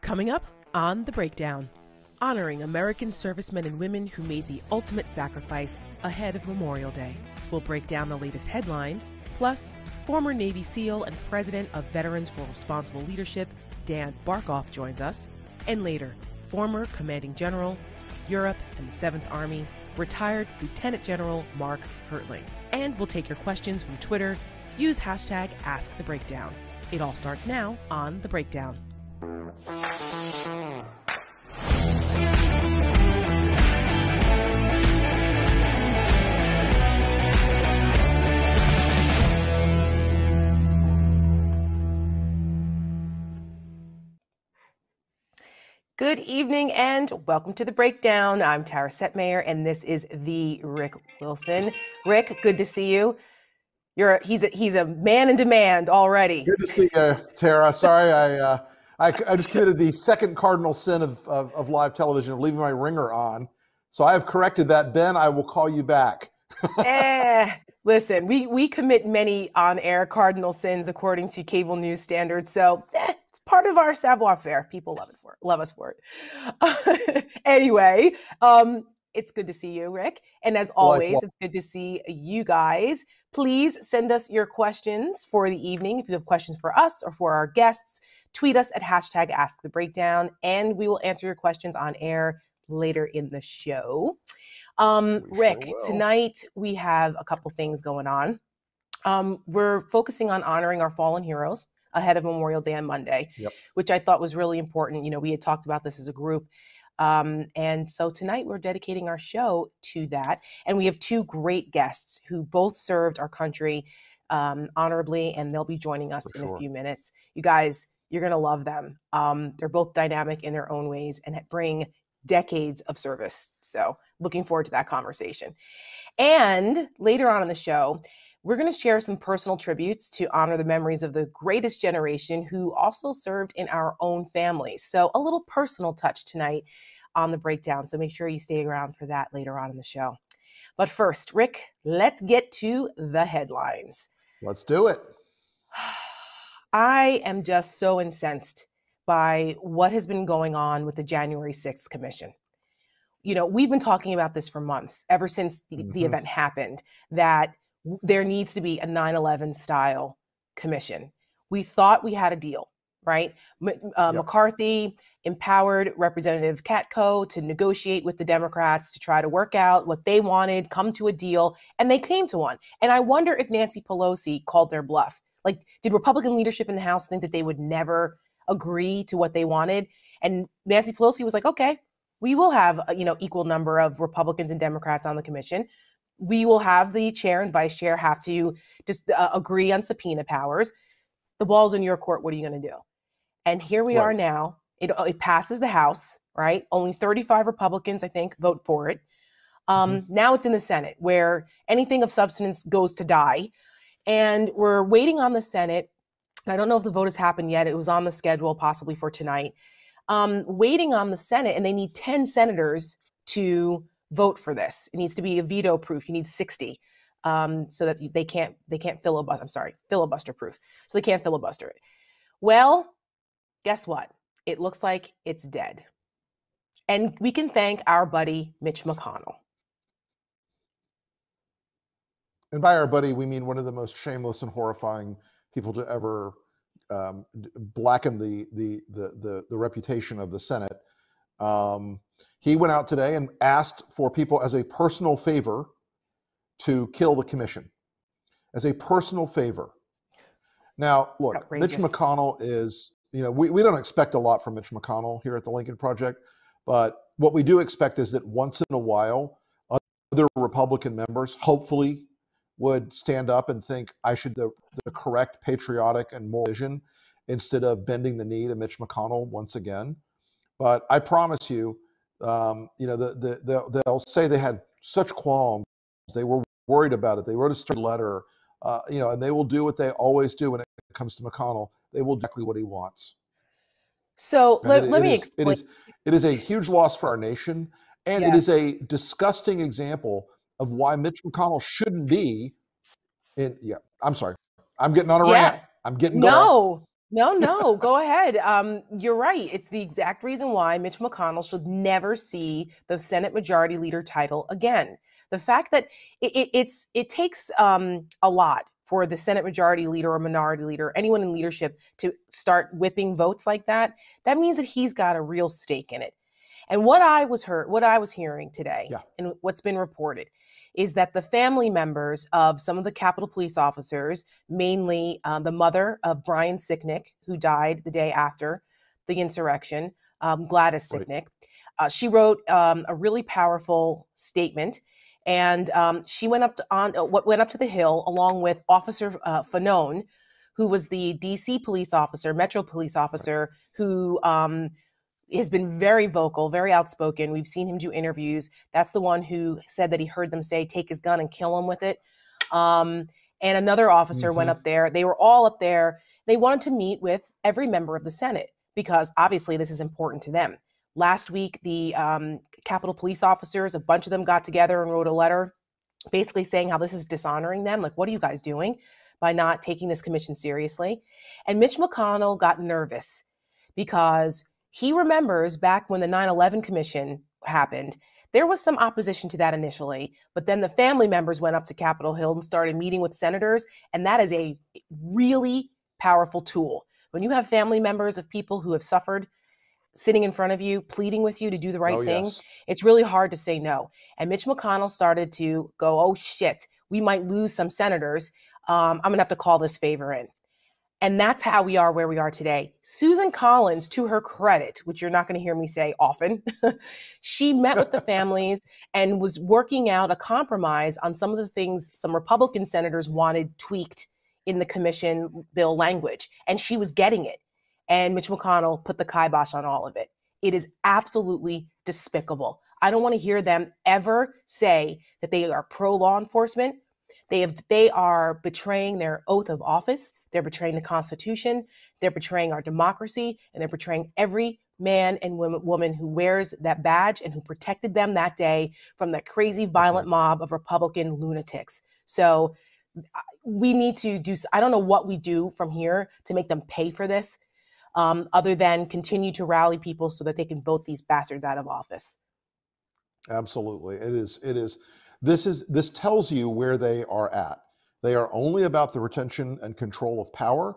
Coming up on The Breakdown, honoring American servicemen and women who made the ultimate sacrifice ahead of Memorial Day. We'll break down the latest headlines. Plus, former Navy SEAL and president of Veterans for Responsible Leadership, Dan Barkhuff, joins us. And later, former commanding general, Europe and the 7th Army, retired Lieutenant General Mark Hertling. And we'll take your questions from Twitter. Use hashtag AskTheBreakdown. It all starts now on The Breakdown. Good evening and welcome to the breakdown. I'm Tara Setmayer and this is the Rick Wilson. Rick, good to see you. You're he's a, he's a man in demand already. Good to see you, Tara. Sorry, I, uh, I, I just committed the second cardinal sin of, of, of live television of leaving my ringer on. So I have corrected that. Ben, I will call you back. eh, listen, we we commit many on-air cardinal sins according to cable news standards. So eh, it's part of our savoir faire. People love it for it, love us for it. anyway, um, it's good to see you, Rick. And as always, well, it's good to see you guys. Please send us your questions for the evening. If you have questions for us or for our guests, tweet us at hashtag Ask the Breakdown, and we will answer your questions on air later in the show. Um, Rick, sure tonight we have a couple things going on. Um, we're focusing on honoring our fallen heroes ahead of Memorial Day on Monday, yep. which I thought was really important. You know, we had talked about this as a group. Um, and so tonight we're dedicating our show to that. And we have two great guests who both served our country um, honorably, and they'll be joining us For in sure. a few minutes. You guys, you're going to love them. Um, they're both dynamic in their own ways and bring decades of service. So, looking forward to that conversation. And later on in the show, we're going to share some personal tributes to honor the memories of the greatest generation who also served in our own families. So, a little personal touch tonight on the breakdown. So, make sure you stay around for that later on in the show. But first, Rick, let's get to the headlines. Let's do it. I am just so incensed by what has been going on with the January 6th Commission. You know, we've been talking about this for months, ever since the, mm-hmm. the event happened, that there needs to be a 9 11 style commission. We thought we had a deal, right? uh, yep. McCarthy empowered Representative Katko to negotiate with the Democrats to try to work out what they wanted, come to a deal, and they came to one. And I wonder if Nancy Pelosi called their bluff. Like, did Republican leadership in the House think that they would never agree to what they wanted? And Nancy Pelosi was like, okay, we will have a, you know equal number of Republicans and Democrats on the commission we will have the chair and vice chair have to just uh, agree on subpoena powers. The ball's in your court. What are you going to do? And here we right. are now. It, uh, it passes the House, right? Only 35 Republicans, I think, vote for it. Um, mm-hmm. Now it's in the Senate where anything of substance goes to die. And we're waiting on the Senate. I don't know if the vote has happened yet. It was on the schedule, possibly for tonight. Um, waiting on the Senate, and they need 10 senators to vote for this. It needs to be a veto proof. You need 60 um, so that they can't they can't filibuster. I'm sorry, filibuster proof. So they can't filibuster it. Well, guess what? It looks like it's dead. And we can thank our buddy Mitch McConnell. And by our buddy, we mean one of the most shameless and horrifying people to ever um, blacken the, the the the the reputation of the Senate. Um, he went out today and asked for people as a personal favor to kill the commission, as a personal favor. Now, look, Outrageous. Mitch McConnell is, you know, we, we don't expect a lot from Mitch McConnell here at the Lincoln Project, but what we do expect is that once in a while, other Republican members hopefully would stand up and think I should the, the correct patriotic and moral vision instead of bending the knee to Mitch McConnell once again. But I promise you, um, you know, the, the, the, they'll say they had such qualms. They were worried about it. They wrote a straight letter, uh, you know, and they will do what they always do when it comes to McConnell. They will do exactly what he wants. So let, it, let it me is, explain. It is, it is a huge loss for our nation, and yes. it is a disgusting example of why Mitch McConnell shouldn't be in. Yeah, I'm sorry. I'm getting on a yeah. rant. I'm getting no. No, no, go ahead. Um, you're right. It's the exact reason why Mitch McConnell should never see the Senate Majority Leader title again. The fact that it, it, it's it takes um, a lot for the Senate Majority Leader or Minority Leader, anyone in leadership, to start whipping votes like that. That means that he's got a real stake in it. And what I was heard, what I was hearing today, yeah. and what's been reported, is that the family members of some of the Capitol police officers, mainly uh, the mother of Brian Sicknick, who died the day after the insurrection, um, Gladys Sicknick, right. uh, she wrote um, a really powerful statement. And um, she went up to, on uh, what went up to the hill along with Officer uh, Fanone, who was the D.C. police officer, Metro police officer, who um, has been very vocal, very outspoken. We've seen him do interviews. That's the one who said that he heard them say, take his gun and kill him with it. Um, and another officer mm-hmm. went up there. They were all up there. They wanted to meet with every member of the Senate because obviously this is important to them. Last week, the um, Capitol police officers, a bunch of them got together and wrote a letter basically saying how this is dishonoring them. Like, what are you guys doing by not taking this commission seriously? And Mitch McConnell got nervous because he remembers back when the 9 11 Commission happened, there was some opposition to that initially, but then the family members went up to Capitol Hill and started meeting with senators. And that is a really powerful tool. When you have family members of people who have suffered sitting in front of you, pleading with you to do the right oh, thing, yes. it's really hard to say no. And Mitch McConnell started to go, oh shit, we might lose some senators. Um, I'm going to have to call this favor in. And that's how we are where we are today. Susan Collins, to her credit, which you're not going to hear me say often, she met with the families and was working out a compromise on some of the things some Republican senators wanted tweaked in the commission bill language. And she was getting it. And Mitch McConnell put the kibosh on all of it. It is absolutely despicable. I don't want to hear them ever say that they are pro law enforcement they have they are betraying their oath of office. They're betraying the Constitution. They're betraying our democracy, and they're betraying every man and woman who wears that badge and who protected them that day from that crazy violent mob of Republican lunatics. So we need to do. I don't know what we do from here to make them pay for this, um, other than continue to rally people so that they can vote these bastards out of office. Absolutely, it is. It is this is this tells you where they are at. They are only about the retention and control of power.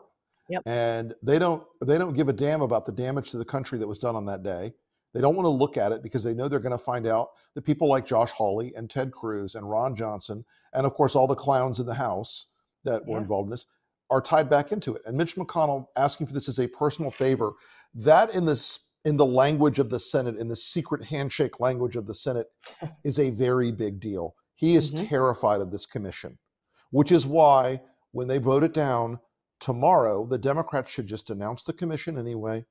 Yep. And they don't they don't give a damn about the damage to the country that was done on that day. They don't want to look at it because they know they're going to find out that people like Josh Hawley and Ted Cruz and Ron Johnson and of course all the clowns in the House that yeah. were involved in this are tied back into it. And Mitch McConnell asking for this as a personal favor, that in this in the language of the Senate, in the secret handshake language of the Senate, is a very big deal. He is mm-hmm. terrified of this commission, which is why when they vote it down tomorrow, the Democrats should just announce the commission anyway,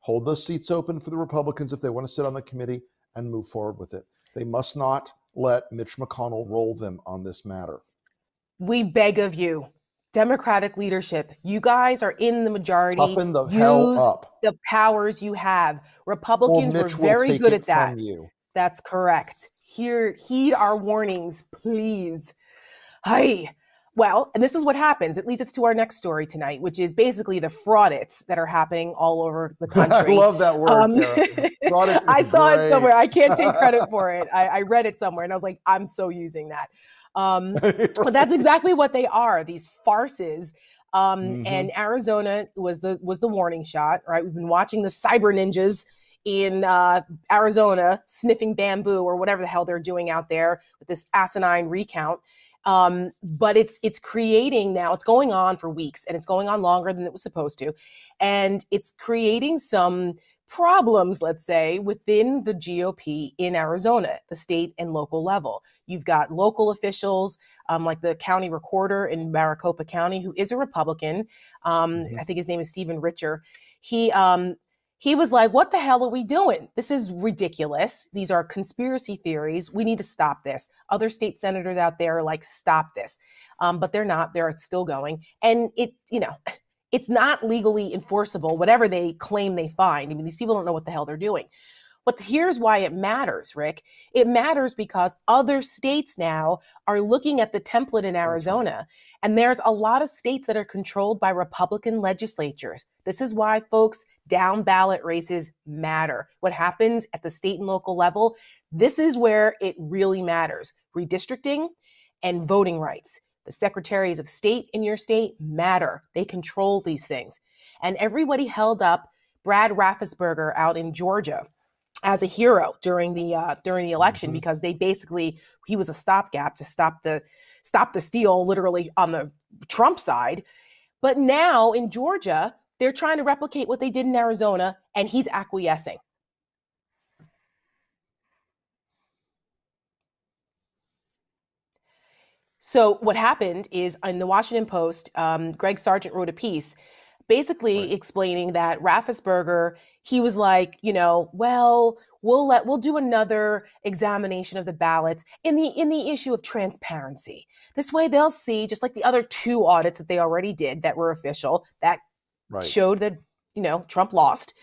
hold those seats open for the Republicans if they want to sit on the committee, and move forward with it. They must not let Mitch McConnell roll them on this matter. We beg of you, Democratic leadership, you guys are in the majority. The Use hell up. the powers you have. Republicans well, were very good at that. That's correct. Hear, heed our warnings, please. Hi. Well, and this is what happens. It leads us to our next story tonight, which is basically the fraudits that are happening all over the country. I love that word. Um, I saw great. it somewhere. I can't take credit for it. I, I read it somewhere and I was like, I'm so using that. Um, but that's exactly what they are. These farces. Um, mm-hmm. And Arizona was the was the warning shot. Right, we've been watching the cyber ninjas in uh, Arizona sniffing bamboo or whatever the hell they're doing out there with this asinine recount. Um, but it's it's creating now. It's going on for weeks, and it's going on longer than it was supposed to, and it's creating some problems, let's say, within the GOP in Arizona, the state and local level. You've got local officials, um, like the county recorder in Maricopa County, who is a Republican. Um, mm-hmm. I think his name is Stephen Richer. He um, he was like, What the hell are we doing? This is ridiculous. These are conspiracy theories. We need to stop this. Other state senators out there are like, Stop this. Um, but they're not. They're still going. And it, you know, it's not legally enforceable, whatever they claim they find. I mean, these people don't know what the hell they're doing. But here's why it matters, Rick. It matters because other states now are looking at the template in Arizona, and there's a lot of states that are controlled by Republican legislatures. This is why, folks, down ballot races matter. What happens at the state and local level, this is where it really matters. Redistricting and voting rights. The secretaries of state in your state matter. They control these things. And everybody held up Brad Raffensperger out in Georgia as a hero during the uh, during the election mm-hmm. because they basically he was a stopgap to stop the stop the steal literally on the Trump side. But now in Georgia, they're trying to replicate what they did in Arizona, and he's acquiescing. So what happened is in the Washington Post, um, Greg Sargent wrote a piece basically right. explaining that Raffensperger, he was like, you know, well, we'll let we'll do another examination of the ballots in the in the issue of transparency. This way they'll see, just like the other two audits that they already did that were official, that right. showed that, you know, Trump lost.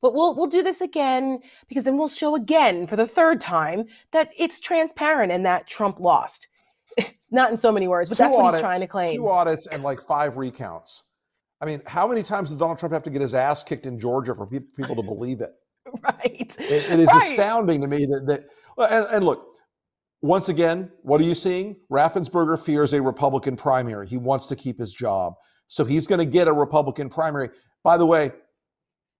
But we'll we'll do this again because then we'll show again for the third time that it's transparent and that Trump lost. Not in so many words, but two that's audits, what he's trying to claim. Two audits and like five recounts. I mean, how many times does Donald Trump have to get his ass kicked in Georgia for pe- people to believe it? right. it, it is right. astounding to me that, that and, and look, once again, what are you seeing? Raffensperger fears a Republican primary. He wants to keep his job. So he's going to get a Republican primary. By the way,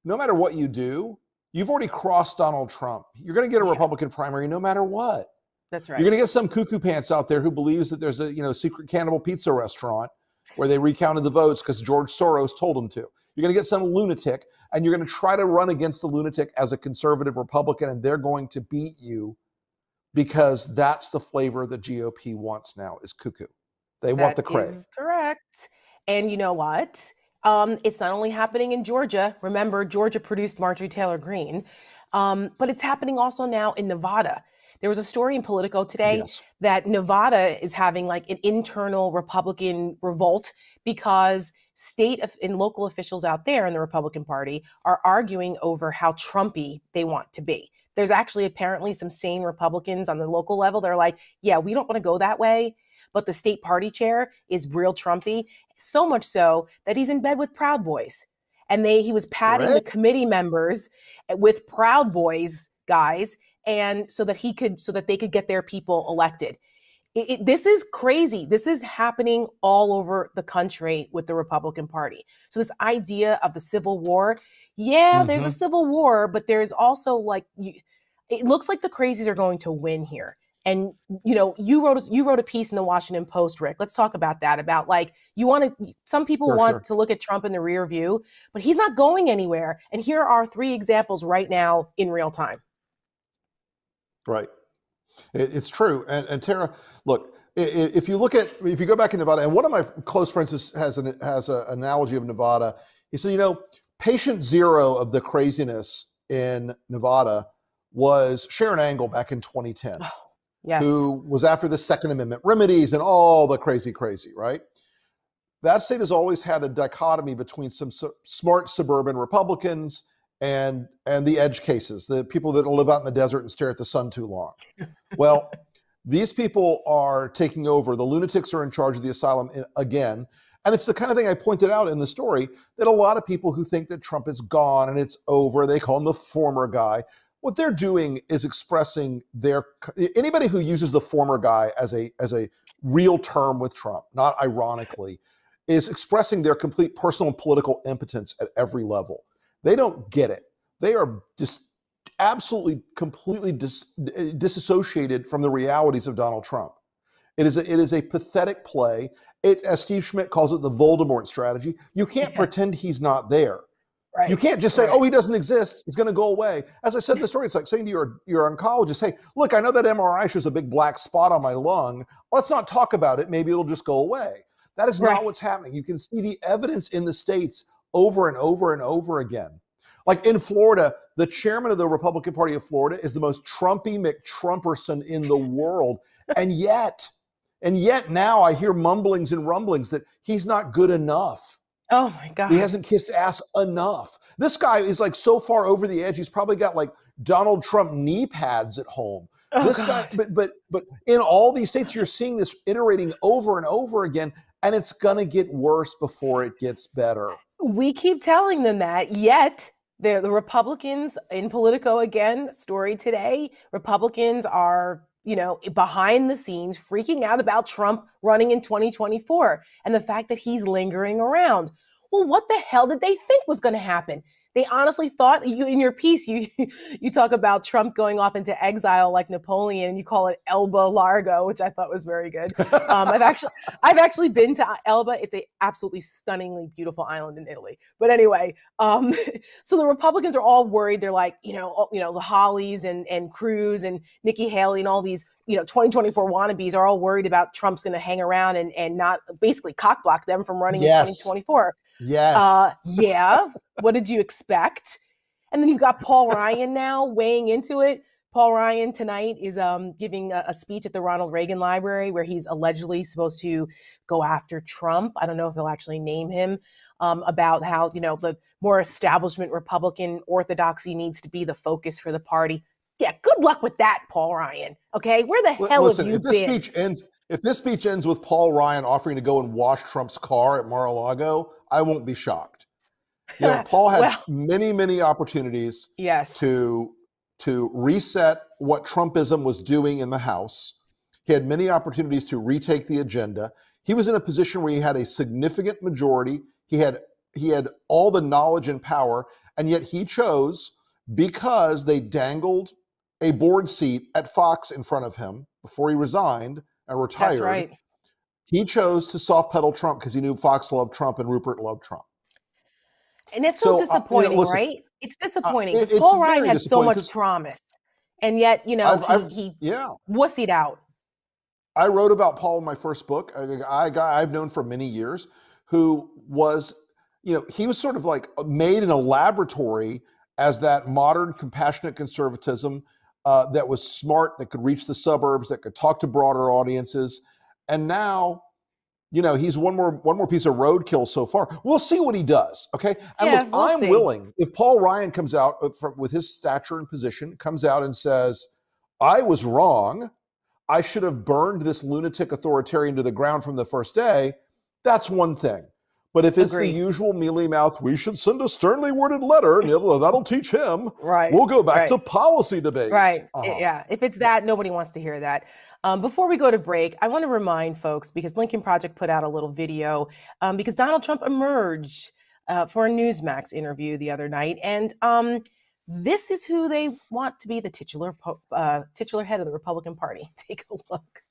no matter what you do, you've already crossed Donald Trump. You're going to get a yeah. Republican primary no matter what. That's right. You're going to get some cuckoo pants out there who believes that there's a, you know, secret cannibal pizza restaurant where they recounted the votes because George Soros told them to. You're going to get some lunatic, and you're going to try to run against the lunatic as a conservative Republican, and they're going to beat you because that's the flavor the GOP wants now is cuckoo. They that want the. Is correct. And you know what? Um, it's not only happening in Georgia. Remember, Georgia produced Marjorie Taylor Greene, um, but it's happening also now in Nevada. There was a story in Politico today yes. that Nevada is having like an internal Republican revolt because state and local officials out there in the Republican Party are arguing over how Trumpy they want to be. There's actually apparently some sane Republicans on the local level that are like, yeah, we don't want to go that way. But the state party chair is real Trumpy, so much so that he's in bed with Proud Boys. And they he was patting the committee members eh, with Proud Boys guys and so that he could so that they could get their people elected it, it, this is crazy this is happening all over the country with the republican party so this idea of the civil war yeah mm-hmm. there's a mm-hmm. civil war but there's also like you, it looks like the crazies are going to win here and you know you wrote a, you wrote a piece in the washington post rick let's talk about that about like you want to some people want sure. to look at trump in the rear view but he's not going anywhere and here are three examples right now in real time Right. It, it's true. And, and Tara, look, if you look at, if you go back in Nevada, and one of my close friends has an has an analogy of Nevada. He said, you know, patient zero of the craziness in Nevada was Sharron Angle back in 2010, oh, yes. who was after the Second Amendment remedies and all the crazy, crazy, right? That state has always had a dichotomy between some su- smart suburban Republicans and and the edge cases, the people that live out in the desert and stare at the sun too long. Well, these people are taking over. The lunatics are in charge of the asylum eh, again. And it's the kind of thing I pointed out in the story that a lot of people who think that Trump is gone and it's over, they call him the former guy. What they're doing is expressing their anybody who uses the former guy as a as a real term with Trump, not ironically, is expressing their complete personal and political impotence at every level. They don't get it. They are just absolutely, completely dis, disassociated from the realities of Donald Trump. It is a, it is a pathetic play. It, as Steve Schmidt calls it, the Voldemort strategy. You can't yeah. pretend he's not there. Right. You can't just say, right. "Oh, he doesn't exist. He's going to go away." As I said in the story, it's like saying to your your oncologist, "Hey, look, I know that MRI shows a big black spot on my lung. Let's not talk about it. Maybe it'll just go away." That is right. not what's happening. You can see the evidence in the states over and over and over again. Like in Florida, the chairman of the Republican Party of Florida is the most Trumpy McTrumperson in the world. and yet, and yet now I hear mumblings and rumblings that he's not good enough. Oh my God. He hasn't kissed ass enough. This guy is like so far over the edge. He's probably got like Donald Trump knee pads at home. Oh, this God. guy, but but but in all these states, you're seeing this iterating over and over again, and it's gonna get worse before it gets better. We keep telling them that, yet the, Republicans in Politico again, story today, Republicans are you know, behind the scenes freaking out about Trump running in 2024 and the fact that he's lingering around. Well, what the hell did they think was going to happen? They honestly thought you in your piece you you talk about Trump going off into exile like Napoleon, and you call it Elba Largo, which I thought was very good. Um, I've actually I've actually been to Elba. It's a absolutely stunningly beautiful island in Italy. But anyway, um, so the Republicans are all worried. They're like, you know, you know, the Hawleys and and Cruz and Nikki Haley and all these you know 2024 wannabes are all worried about Trump's going to hang around and and not basically cockblock them from running yes. in 2024. Yes. Uh, yeah. what did you expect? And then you've got Paul Ryan now weighing into it. Paul Ryan tonight is um, giving a, a, speech at the Ronald Reagan Library where he's allegedly supposed to go after Trump. I don't know if they'll actually name him um, about how you know the more establishment Republican orthodoxy needs to be the focus for the party. Yeah, good luck with that, Paul Ryan. Okay, where the hell Listen, have you if this been? speech ends, if this speech ends with Paul Ryan offering to go and wash Trump's car at Mar-a-Lago, I won't be shocked. You know, Paul had well, many, many opportunities yes. to to reset what Trumpism was doing in the House. He had many opportunities to retake the agenda. He was in a position where he had a significant majority. He had he had all the knowledge and power, and yet he chose because they dangled a board seat at Fox in front of him before he resigned and retired. That's right. He chose to soft pedal Trump because he knew Fox loved Trump and Rupert loved Trump. And it's so, so disappointing, uh, know, listen, right? It's disappointing. Uh, it, Paul Ryan had so much promise, and yet you know I've, he, I've, he yeah wussied out. I wrote about Paul in my first book. I, I I've known for many years, who was you know he was sort of like made in a laboratory as that modern compassionate conservatism uh, that was smart, that could reach the suburbs, that could talk to broader audiences. And now, you know, he's one more one more piece of roadkill so far. We'll see what he does. Okay, and yeah, look, we'll I'm see. willing if Paul Ryan comes out uh, from, with his stature and position, comes out and says, "I was wrong. I should have burned this lunatic authoritarian to the ground from the first day." That's one thing. But if it's Agreed. the usual mealy mouth, we should send a sternly worded letter, and that'll teach him. Right. We'll go back right. to policy debates. Right. Uh-huh. Yeah. If it's that, nobody wants to hear that. Um, before we go to break, I want to remind folks because Lincoln Project put out a little video um, because Donald Trump emerged uh, for a Newsmax interview the other night, and um, this is who they want to be the titular uh, titular head of the Republican Party. Take a look.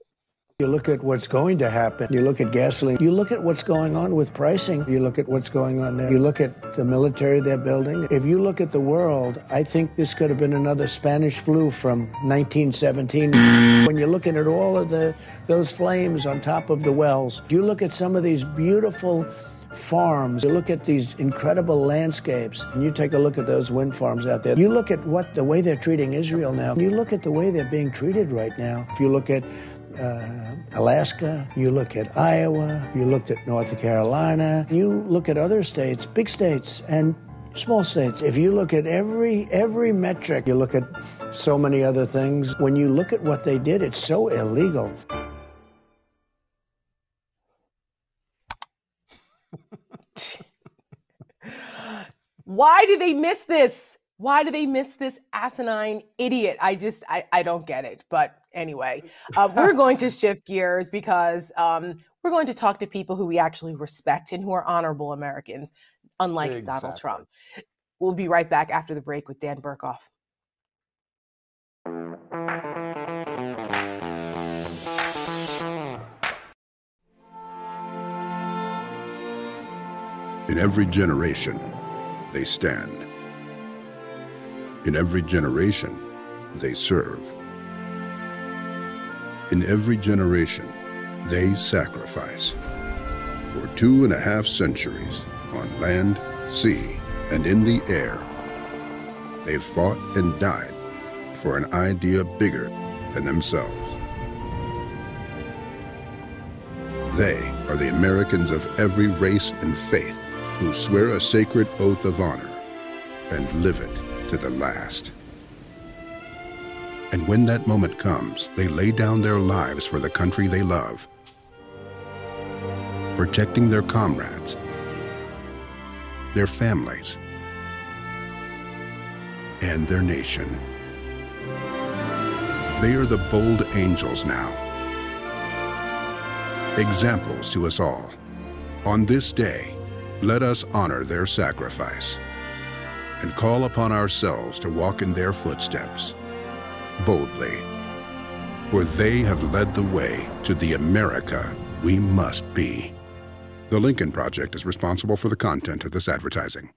You look at what's going to happen. You look at gasoline. You look at what's going on with pricing. You look at what's going on there. You look at the military they're building. If you look at the world, I think this could have been another Spanish flu from 1917. When you're looking at all of the those flames on top of the wells, you look at some of these beautiful farms, you look at these incredible landscapes, and you take a look at those wind farms out there. You look at what the way they're treating Israel now. You look at the way they're being treated right now. If you look at uh, Alaska, you look at Iowa, you looked at North Carolina, you look at other states, big states and small states. If you look at every every metric, you look at so many other things. When you look at what they did, it's so illegal. Why do they miss this? Why do they miss this asinine idiot? I just, I, I don't get it. But anyway, uh, we're going to shift gears because um, we're going to talk to people who we actually respect and who are honorable Americans, unlike exactly. Donald Trump. We'll be right back after the break with Dan Barkhuff. In every generation, they stand in every generation, they serve. In every generation, they sacrifice. For two and a half centuries, on land, sea, and in the air, they fought and died for an idea bigger than themselves. They are the Americans of every race and faith who swear a sacred oath of honor and live it to the last. And when that moment comes, they lay down their lives for the country they love, protecting their comrades, their families, and their nation. They are the bold angels now, examples to us all. On this day, let us honor their sacrifice and call upon ourselves to walk in their footsteps boldly, for they have led the way to the America we must be. The Lincoln Project is responsible for the content of this advertising.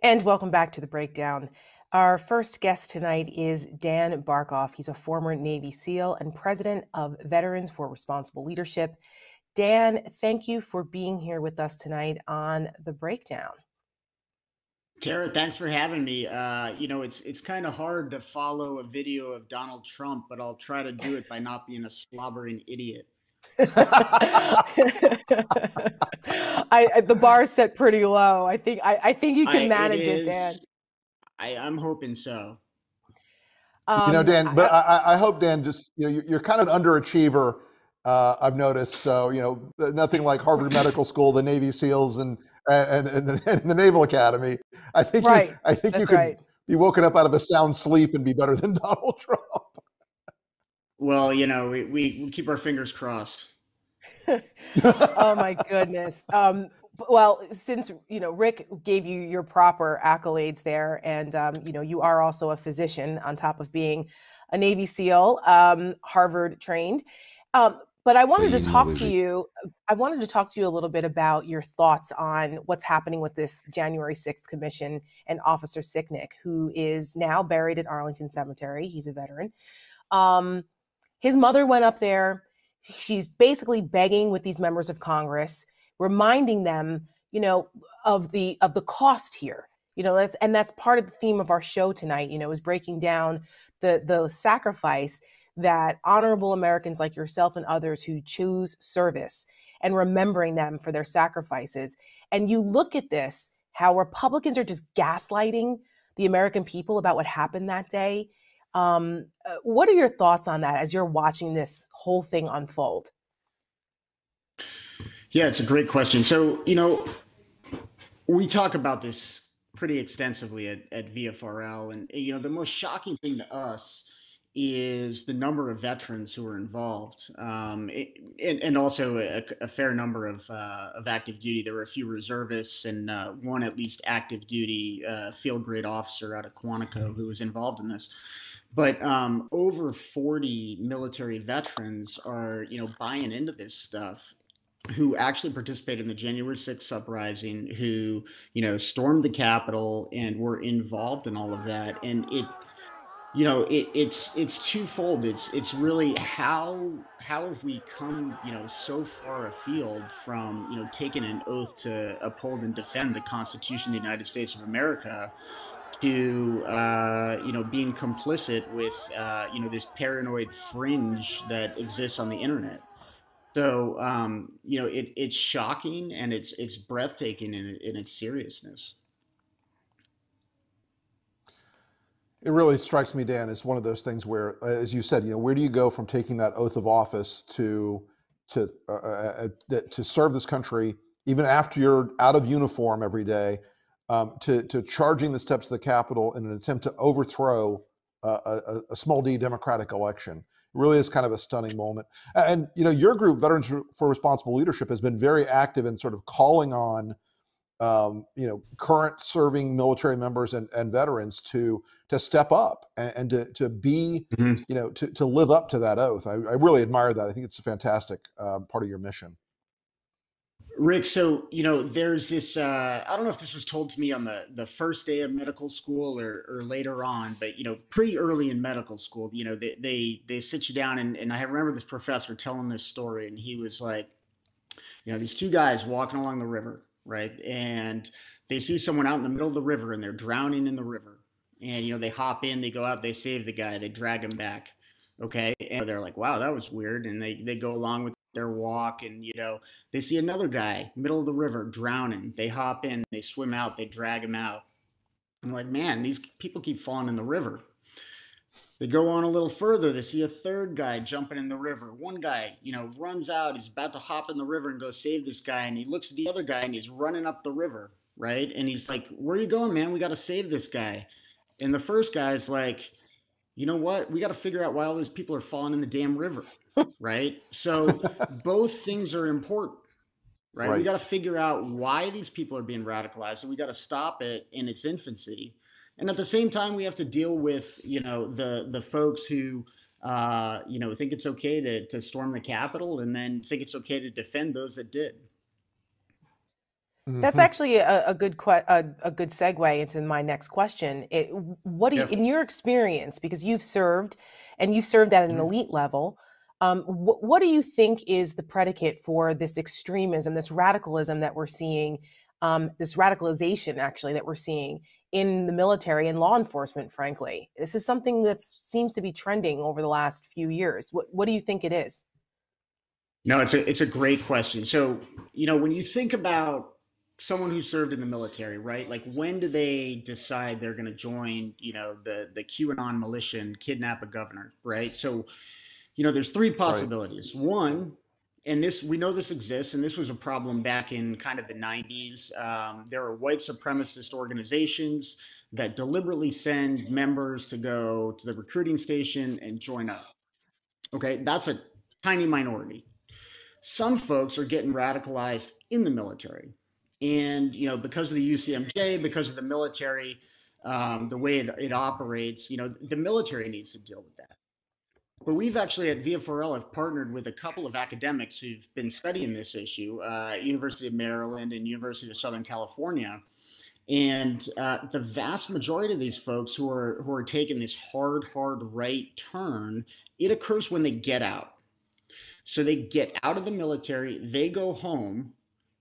And welcome back to the breakdown. Our first guest tonight is Dan Barkhuff. He's a former Navy SEAL and president of Veterans for Responsible Leadership. Dan, thank you for being here with us tonight on the breakdown. Tara, thanks for having me. Uh, you know, it's it's kind of hard to follow a video of Donald Trump, but I'll try to do it by not being a slobbering idiot. I the bar set pretty low. I think I, I think you can I, manage it, it, Dan. I, I'm hoping so. Um, you know, um, Dan, but I, I, hope Dan just you know you're, you're kind of an underachiever. Uh, I've noticed. So you know, nothing like Harvard Medical School, the Navy SEALs, and and, and, the, and the Naval Academy. I think right. you, I think That's you could right. be woken up out of a sound sleep and be better than Donald Trump. Well, you know, we, we keep our fingers crossed. oh my goodness. Um, well, since you know Rick gave you your proper accolades there, and um, you know you are also a physician on top of being a Navy SEAL, um, Harvard trained. Um, but I wanted to talk to you. I wanted to talk to you a little bit about your thoughts on what's happening with this January 6th commission and Officer Sicknick, who is now buried at Arlington Cemetery. He's a veteran. Um, his mother went up there. She's basically begging with these members of Congress, reminding them, you know, of the of the cost here. You know, that's and that's part of the theme of our show tonight. You know, is breaking down the the sacrifice that honorable Americans like yourself and others who choose service and remembering them for their sacrifices. And you look at this, how Republicans are just gaslighting the American people about what happened that day. Um, uh, what are your thoughts on that as you're watching this whole thing unfold? Yeah, it's a great question. So, you know, we talk about this pretty extensively at, at VFRL. And, you know, the most shocking thing to us is the number of veterans who are involved, um, it, and, and, also a, a, fair number of, uh, of active duty. There were a few reservists and uh, one at least active duty uh, field grade officer out of Quantico who was involved in this but um, over 40 military veterans are you know buying into this stuff who actually participated in the January 6th uprising, who, you know, stormed the Capitol and were involved in all of that. And it, you know, it, it's it's twofold. It's it's really how how have we come, you know, so far afield from, you know, taking an oath to uphold and defend the Constitution of the United States of America to uh, you know being complicit with uh, you know this paranoid fringe that exists on the internet. So um, you know it, it's shocking and it's it's breathtaking in, in its seriousness. It really strikes me, Dan, as one of those things where, as you said, you know, where do you go from taking that oath of office to to uh, uh, uh to serve this country, even after you're out of uniform every day? Um, to to charging the steps of the Capitol in an attempt to overthrow uh, a, a, small d democratic election. It really is kind of a stunning moment. And you know, your group, Veterans for Responsible Leadership, has been very active in sort of calling on um, you know current serving military members and, and veterans to to step up and, and to to be mm-hmm. you know to to live up to that oath. I, I really admire that. I think it's a fantastic uh, part of your mission. Rick, so you know, there's this. Uh, I don't know if this was told to me on the the first day of medical school or, or later on, but you know, pretty early in medical school, you know, they they they sit you down and and I remember this professor telling this story, and he was like, you know, these two guys walking along the river, right, and they see someone out in the middle of the river and they're drowning in the river, and you know, they hop in, they go out, they save the guy, they drag him back, okay, and they're like, wow, that was weird, and they they go along with their walk and you know they see another guy middle of the river drowning. They hop in they swim out they drag him out. I'm like man these people keep falling in the river. They go on a little further. They see a third guy jumping in the river. One guy you know runs out. He's about to hop in the river and go save this guy and he looks at the other guy and he's running up the river right? And he's like where are you going man? We got to save this guy. And the first guy's like you know what? We got to figure out why all these people are falling in the damn river, right? So both things are important, right? right. We got to figure out why these people are being radicalized, and we got to stop it in its infancy. And at the same time, we have to deal with you know the the folks who uh, you know think it's okay to to storm the Capitol, and then think it's okay to defend those that did. That's mm-hmm. actually a, a good que- a, a, good segue into my next question. It, what do you, in your experience, because you've served and you've served at an mm-hmm. elite level, um, wh- what do you think is the predicate for this extremism, this radicalism that we're seeing, um, this radicalization actually that we're seeing in the military and law enforcement? Frankly, this is something that seems to be trending over the last few years. What, what do you think it is? No, it's a it's a great question. So you know when you think about someone who served in the military, right? Like when do they decide they're going to join, you know, the the QAnon militia and kidnap a governor, right? So, you know, there's three possibilities. Right. One, and this we know this exists, and this was a problem back in kind of the 90s. Um, there are white supremacist organizations that deliberately send members to go to the recruiting station and join up. Okay, that's a tiny minority. Some folks are getting radicalized in the military and you know, because of the UCMJ, because of the military, um, the way it, it operates, you know, the military needs to deal with that. But we've actually at VFRL have partnered with a couple of academics who've been studying this issue, uh, University of Maryland and University of Southern California. And uh, the vast majority of these folks who are who are taking this hard, hard right turn, it occurs when they get out. So they get out of the military, they go home,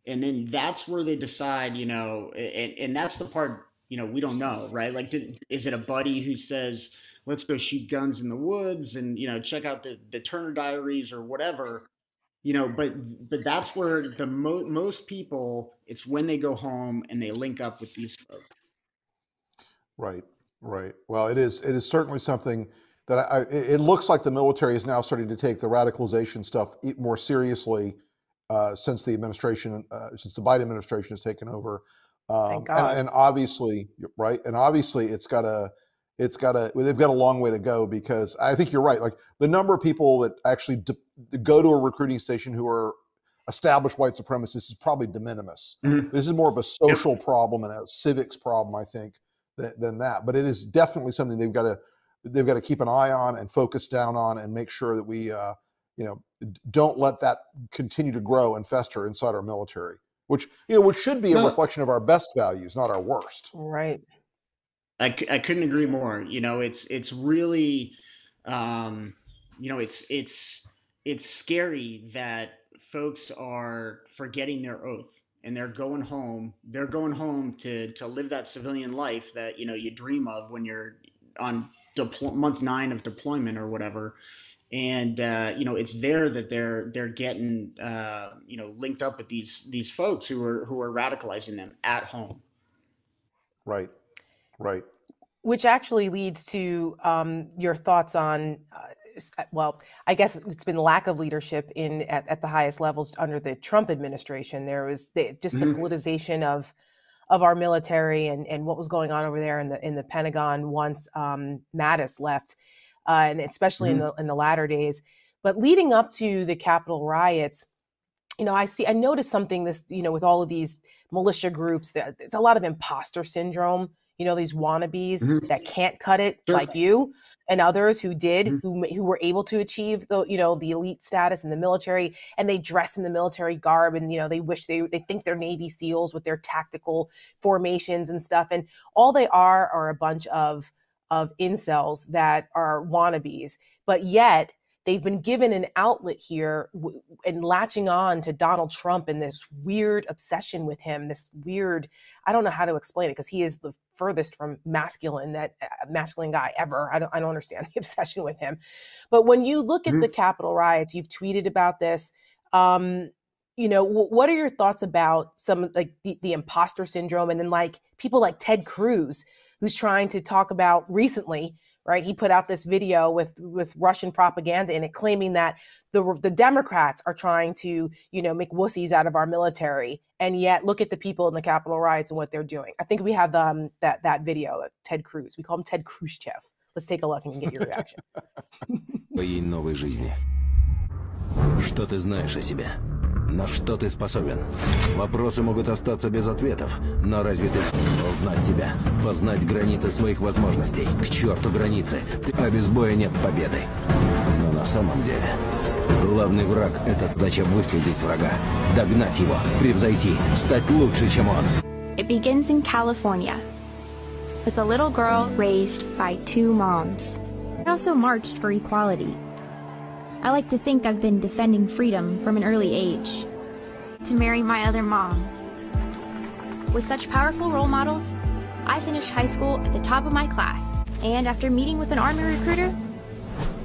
and then that's where they decide you know and, and that's the part you know we don't know right like did, is it a buddy who says let's go shoot guns in the woods and you know check out the the turner diaries or whatever you know but but that's where the mo- most people it's when they go home and they link up with these folks. Right right. Well it is it is certainly something that I, it looks like the military is now starting to take the radicalization stuff more seriously uh, since the administration, uh, since the Biden administration has taken over. Um, and, and, obviously, right, and obviously, it's got a, it's got a, they've got a long way to go because I think you're right. Like the number of people that actually go to a recruiting station who are established white supremacists is probably de minimis. Mm-hmm. This is more of a social yep. problem and a civics problem, I think, than, than that. But it is definitely something they've got to, they've got to keep an eye on and focus down on and make sure that we, uh, you know, don't let that continue to grow and fester inside our military, which you know, which should be a reflection of our best values, not our worst. Right. I, I couldn't agree more. You know, it's it's really, um, you know, it's it's it's scary that folks are forgetting their oath and they're going home. They're going home to to live that civilian life that you know you dream of when you're on deplo- month nine of deployment or whatever and uh, you know it's there that they're they're getting uh, you know linked up with these these folks who are who are radicalizing them at home right right which actually leads to um, your thoughts on uh, well i guess it's been lack of leadership in at, at the highest levels under the trump administration there was the, just the mm-hmm. politicization of of our military and, and what was going on over there in the in the Pentagon once um, Mattis left, uh, and especially mm-hmm. in the in the latter days. But leading up to the Capitol riots, you know, I see I noticed something this you know with all of these militia groups that it's a lot of imposter syndrome you know these wannabes mm-hmm. that can't cut it sure. like you and others who did mm-hmm. who who were able to achieve the you know the elite status in the military and they dress in the military garb and you know they wish they they think they're navy seals with their tactical formations and stuff and all they are are a bunch of of incels that are wannabes but yet they've been given an outlet here w- and latching on to Donald Trump and this weird obsession with him, this weird, I don't know how to explain it because he is the furthest from masculine, that uh, masculine guy ever. I don't, I don't understand the obsession with him. But when you look at mm-hmm. the Capitol riots, you've tweeted about this. Um, you know, what are your thoughts about some like the, the imposter syndrome and then like people like Ted Cruz, who's trying to talk about recently right? He put out this video with with Russian propaganda in it, claiming that the the Democrats are trying to, you know, make wussies out of our military, and yet look at the people in the Capitol riots and what they're doing. I think we have um, that that video, Ted Cruz. We call him Ted Khrushchev. Let's take a look and get your reaction. новой жизни. Что ты знаешь о себе? На что ты способен? Вопросы могут остаться без ответов, но разве ты сумел узнать себя? Познать границы своих возможностей? К черту границы! А без боя нет победы. Но на самом деле... Главный враг — это задача выследить врага, догнать его, превзойти, стать лучше, чем он. It begins in California, with a little girl raised by two moms. I also marched for equality. I like to think I've been defending freedom from an early age. To marry my other mom. With such powerful role models, I finished high school at the top of my class, and after meeting with an Army recruiter,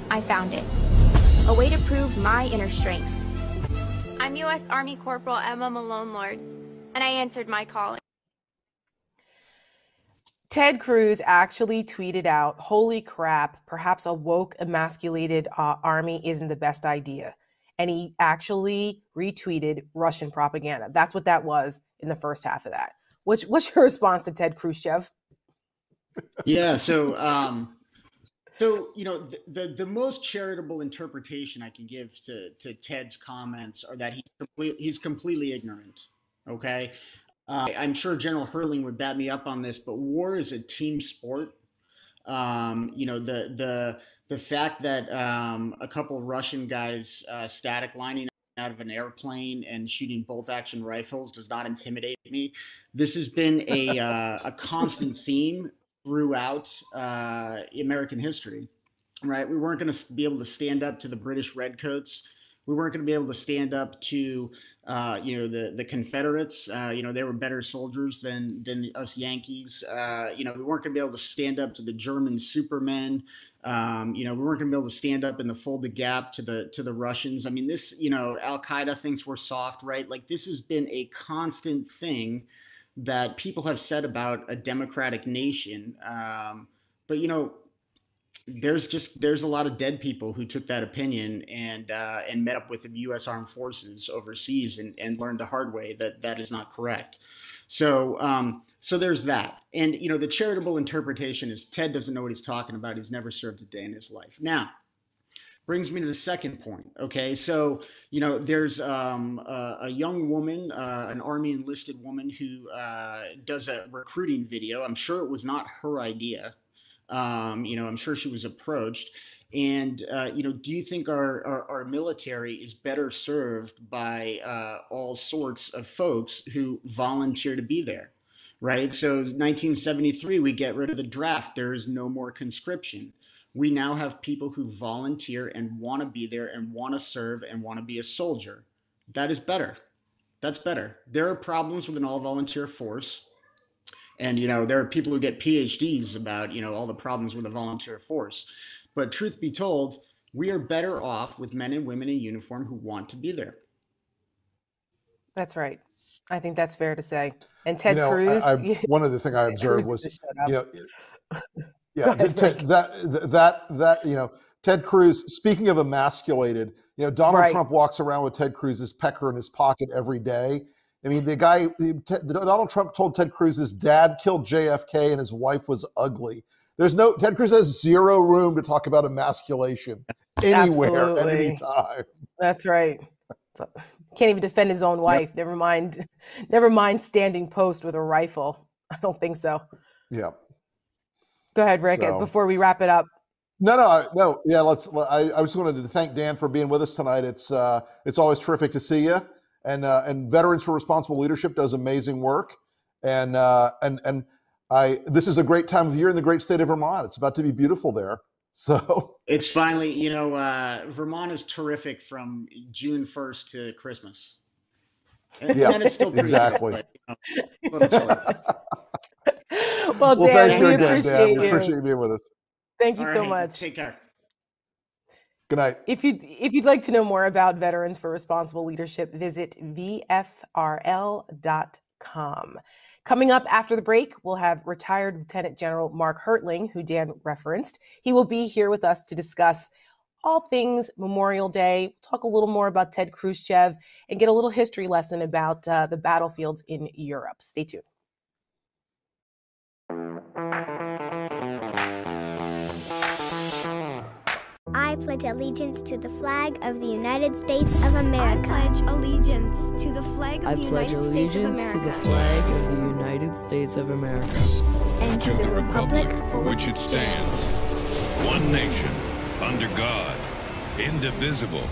I found it. A way to prove my inner strength. I'm U.S. Army Corporal Emma Malonelord, and I answered my calling. Ted Cruz actually tweeted out, Holy crap, perhaps a woke, emasculated uh, army isn't the best idea. And he actually retweeted Russian propaganda. That's what that was in the first half of that. What's, what's your response to Ted Khrushchev? Yeah, so um, so you know the, the, the most charitable interpretation I can give to to Ted's comments are that he's he's completely ignorant. Okay, uh, I'm sure General Hertling would bat me up on this, but war is a team sport. Um, you know, the the the fact that um, a couple of Russian guys uh, static lining out of an airplane and shooting bolt action rifles does not intimidate me. This has been a uh, a constant theme throughout uh, American history. Right, we weren't going to be able to stand up to the British redcoats we weren't going to be able to stand up to uh, you know the the Confederates. Uh, you know they were better soldiers than than the, us Yankees. Uh, you know we weren't going to be able to stand up to the German Supermen. Um, you know we weren't going to be able to stand up in the Fulda Gap to the to the Russians. I mean this you know Al Qaeda thinks we're soft, right? Like this has been a constant thing that people have said about a democratic nation. Um, but you know there's just there's a lot of dead people who took that opinion and uh, and met up with the U.S. Armed Forces overseas and, and learned the hard way that that is not correct. So um, so there's that, and you know the charitable interpretation is Ted doesn't know what he's talking about. He's never served a day in his life. Now brings me to the second point. Okay, so you know there's um, a, a, young woman, uh, an army enlisted woman who uh, does a recruiting video. I'm sure it was not her idea. Um, you know, I'm sure she was approached. And uh, you know, do you think our, our, our military is better served by uh, all sorts of folks who volunteer to be there? Right. So 1973, we get rid of the draft. There is no more conscription. We now have people who volunteer and want to be there and want to serve and want to be a soldier. That is better. That's better. There are problems with an all volunteer force. And you know, there are people who get PhDs about you know all the problems with the volunteer force. But truth be told, we are better off with men and women in uniform who want to be there. That's right. I think that's fair to say. And Ted you know, Cruz. I, I, one of the things I observed was, you know, yeah, ahead, that that that you know, Ted Cruz. Speaking of emasculated, you know, Donald right. Trump walks around with Ted Cruz's pecker in his pocket every day I mean, the guy, the, the, Donald Trump told Ted Cruz his dad killed JFK and his wife was ugly. There's no, Ted Cruz has zero room to talk about emasculation anywhere Absolutely. at any time. That's right. So, can't even defend his own wife. Yep. Never mind, never mind standing post with a rifle. I don't think so. Yeah. Go ahead, Rick. So, before we wrap it up. No, no, no. Yeah, let's. I, I just wanted to thank Dan for being with us tonight. It's uh, it's always terrific to see you and uh, and Veterans for Responsible Leadership does amazing work, and uh, and and I this is a great time of year in the great state of Vermont. It's about to be beautiful there. So it's finally, you know, uh, Vermont is terrific from June first to Christmas. And, yeah, and it's still exactly. But, you know, well, well, Dan, we again, appreciate Dan. you. We appreciate you being with us. Thank you All so right. much. Take care. Good night. If you if you'd like to know more about Veterans for Responsible Leadership, visit vfrl.com. Coming up after the break, we'll have retired Lieutenant General Mark Hertling, who Dan referenced. He will be here with us to discuss all things Memorial Day, talk a little more about Ted Khrushchev, and get a little history lesson about uh, the battlefields in Europe. Stay tuned. I pledge allegiance to the flag of the United States of America. I pledge allegiance to the flag of I the United States of America. I pledge allegiance to the flag of the United States of America. And to, to the, the republic, republic for which it stands, one nation, under God, indivisible,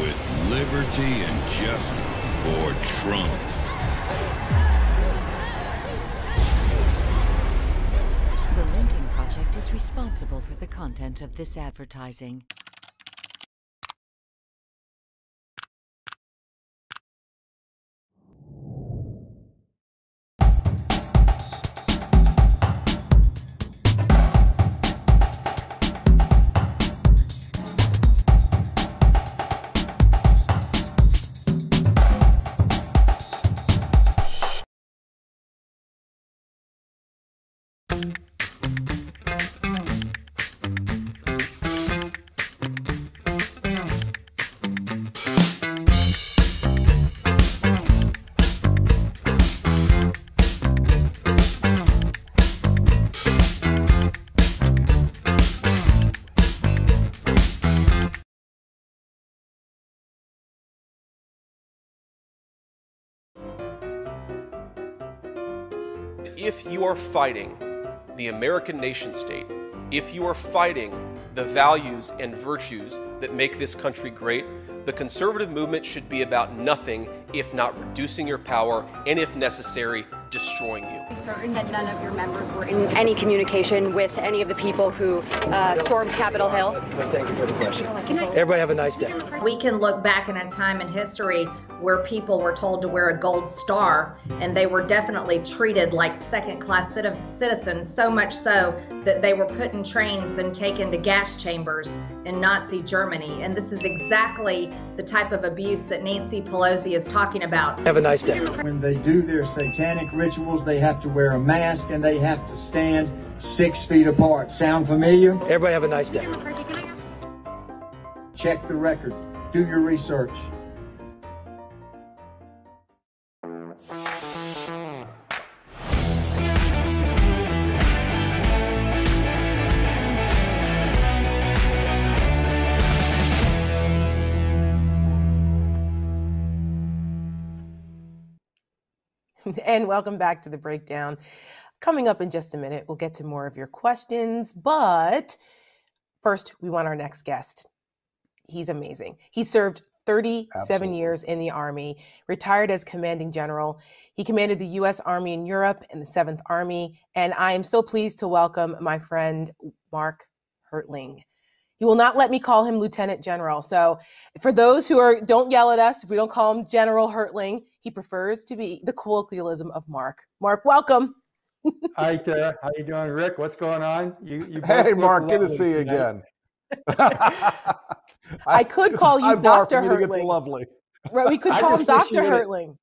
with liberty and justice for Trump. The Lincoln Project is responsible for the content of this advertising. You are fighting the American nation state, if you are fighting the values and virtues that make this country great, the conservative movement should be about nothing if not reducing your power and, if necessary, destroying you. I'm certain that none of your members were in any communication with any of the people who uh, stormed Capitol Hill? Well, thank you for the question. Everybody have a nice day. We can look back in a time in history where people were told to wear a gold star and they were definitely treated like second class citizens, so much so that they were put in trains and taken to gas chambers in Nazi Germany. And this is exactly the type of abuse that Nancy Pelosi is talking about. Have a nice day. When they do their satanic rituals, they have to wear a mask and they have to stand six feet apart. Sound familiar? Everybody have a nice day. Check the record. Do your research. and welcome back to the breakdown. Coming up in just a minute, we'll get to more of your questions, but first, we want our next guest. He's amazing. He served 37 Absolutely. years in the Army, retired as commanding general. He commanded the U.S. Army in Europe and the 7th Army. And I am so pleased to welcome my friend, Mark Hertling. He will not let me call him Lieutenant General. So, for those who are don't yell at us if we don't call him General Hertling, he prefers to be the colloquialism of Mark. Mark, welcome. Hi, Tara. How you doing, Rick? What's going on? You, you hey, Mark. Good to see you again. I, I, could call you Doctor Hertling. lovely. Right, we could call him Doctor Hertling.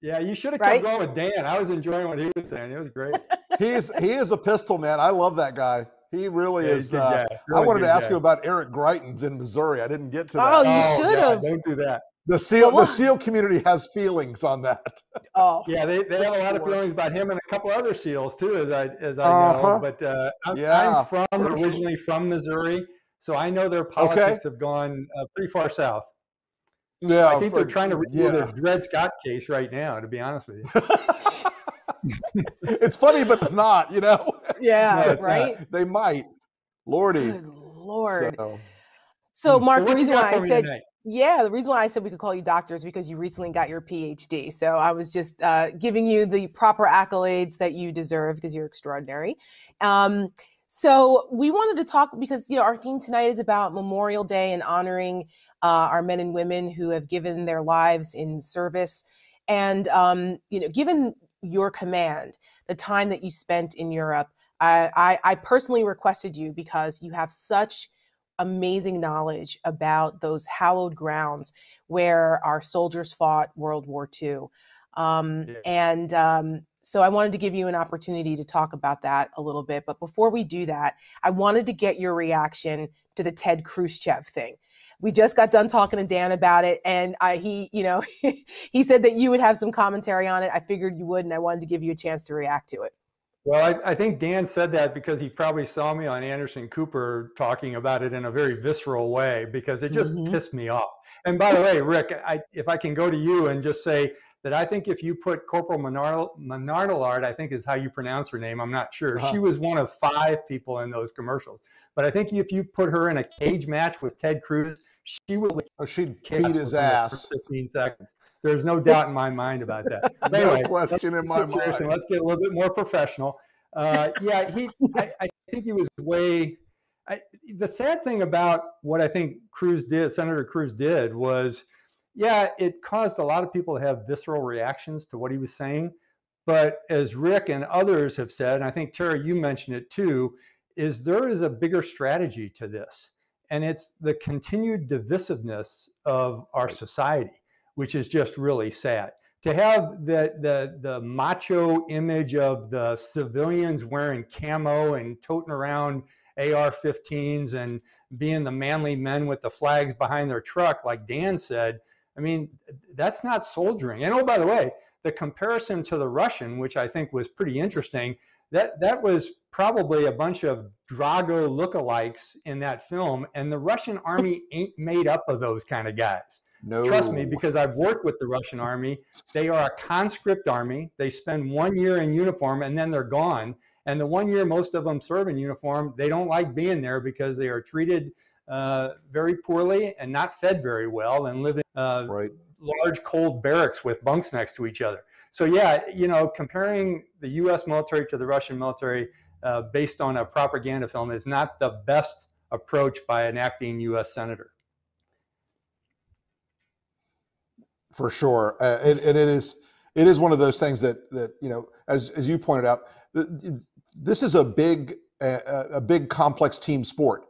Yeah, you should have right? kept going with Dan. I was enjoying what he was saying. It was great. He's he is a pistol man. I love that guy. He really Yeah, is. good Uh, guy. I wanted to ask guy. you about Eric Greitens in Missouri. I didn't get to that. Oh, you Oh, should have. Don't do that. The seal, the seal community has feelings on that. Oh, Yeah, they, they have a lot of feelings about him and a couple other seals too, as I as I Uh-huh. know. But uh, I'm, Yeah, I'm from for sure. originally from Missouri, so I know their politics have gone uh, pretty far south. Yeah, I think they're trying to redo yeah. the Dred Scott case right now. To be honest with you, it's funny, but it's not. You know, Yeah, No, it's not. right. they might. Lordy. Good lord. So, So, Hmm. Mark, So the reason why I said tonight? yeah, the reason why I said we could call you doctor is because you recently got your PhD. So I was just uh, giving you the proper accolades that you deserve because you're extraordinary. Um, so we wanted to talk because you know our theme tonight is about Memorial Day and honoring uh, our men and women who have given their lives in service. And um, you know, given your command, the time that you spent in Europe, I, I, I personally requested you because you have such amazing knowledge about those hallowed grounds where our soldiers fought World War II. Um, Yeah. And um, so I wanted to give you an opportunity to talk about that a little bit. But before we do that, I wanted to get your reaction to the Ted Khrushchev thing. We just got done talking to Dan about it, and I, he, you know, he said that you would have some commentary on it. I figured you would, and I wanted to give you a chance to react to it. well, I, I think Dan said that because he probably saw me on Anderson Cooper talking about it in a very visceral way because it just Mhm. pissed me off. And by the way, Rick, I, if I can go to you and just say that I think if you put Corporal Menard, Menardillard, I think is how you pronounce her name. I'm not sure. Uh-huh. She was one of five people in those commercials. But I think if you put her in a cage match with Ted Cruz, she will oh, she'd beat his ass. first 15 seconds. There's no doubt in my mind about that. But No anyway, question let's in my get mind. Let's get a little bit more professional. Uh, yeah, he. I, I think he was way. I, the sad thing about what I think Cruz did, Senator Cruz did, was, yeah, it caused a lot of people to have visceral reactions to what he was saying. But as Rick and others have said, and I think Tara, you mentioned it too, is there is a bigger strategy to this, and it's the continued divisiveness of our society, which is just really sad. To have the the the macho image of the civilians wearing camo and toting around AR-15s and being the manly men with the flags behind their truck, like Dan said, I mean, that's not soldiering. And oh, by the way, the comparison to the Russian, which I think was pretty interesting, that that was probably a bunch of Drago lookalikes in that film, and the Russian army ain't made up of those kind of guys. No. Trust me, because I've worked with the Russian army. They are a conscript army. They spend one year in uniform and then they're gone. And the one year most of them serve in uniform, they don't like being there because they are treated uh, very poorly and not fed very well and live in uh, right. large cold barracks with bunks next to each other. So yeah, you know, comparing the U.S. military to the Russian military uh, based on a propaganda film is not the best approach by an acting U.S. senator. for sure uh, and, and it is it is one of those things that that you know as as you pointed out th- th- this is a big uh, a big complex team sport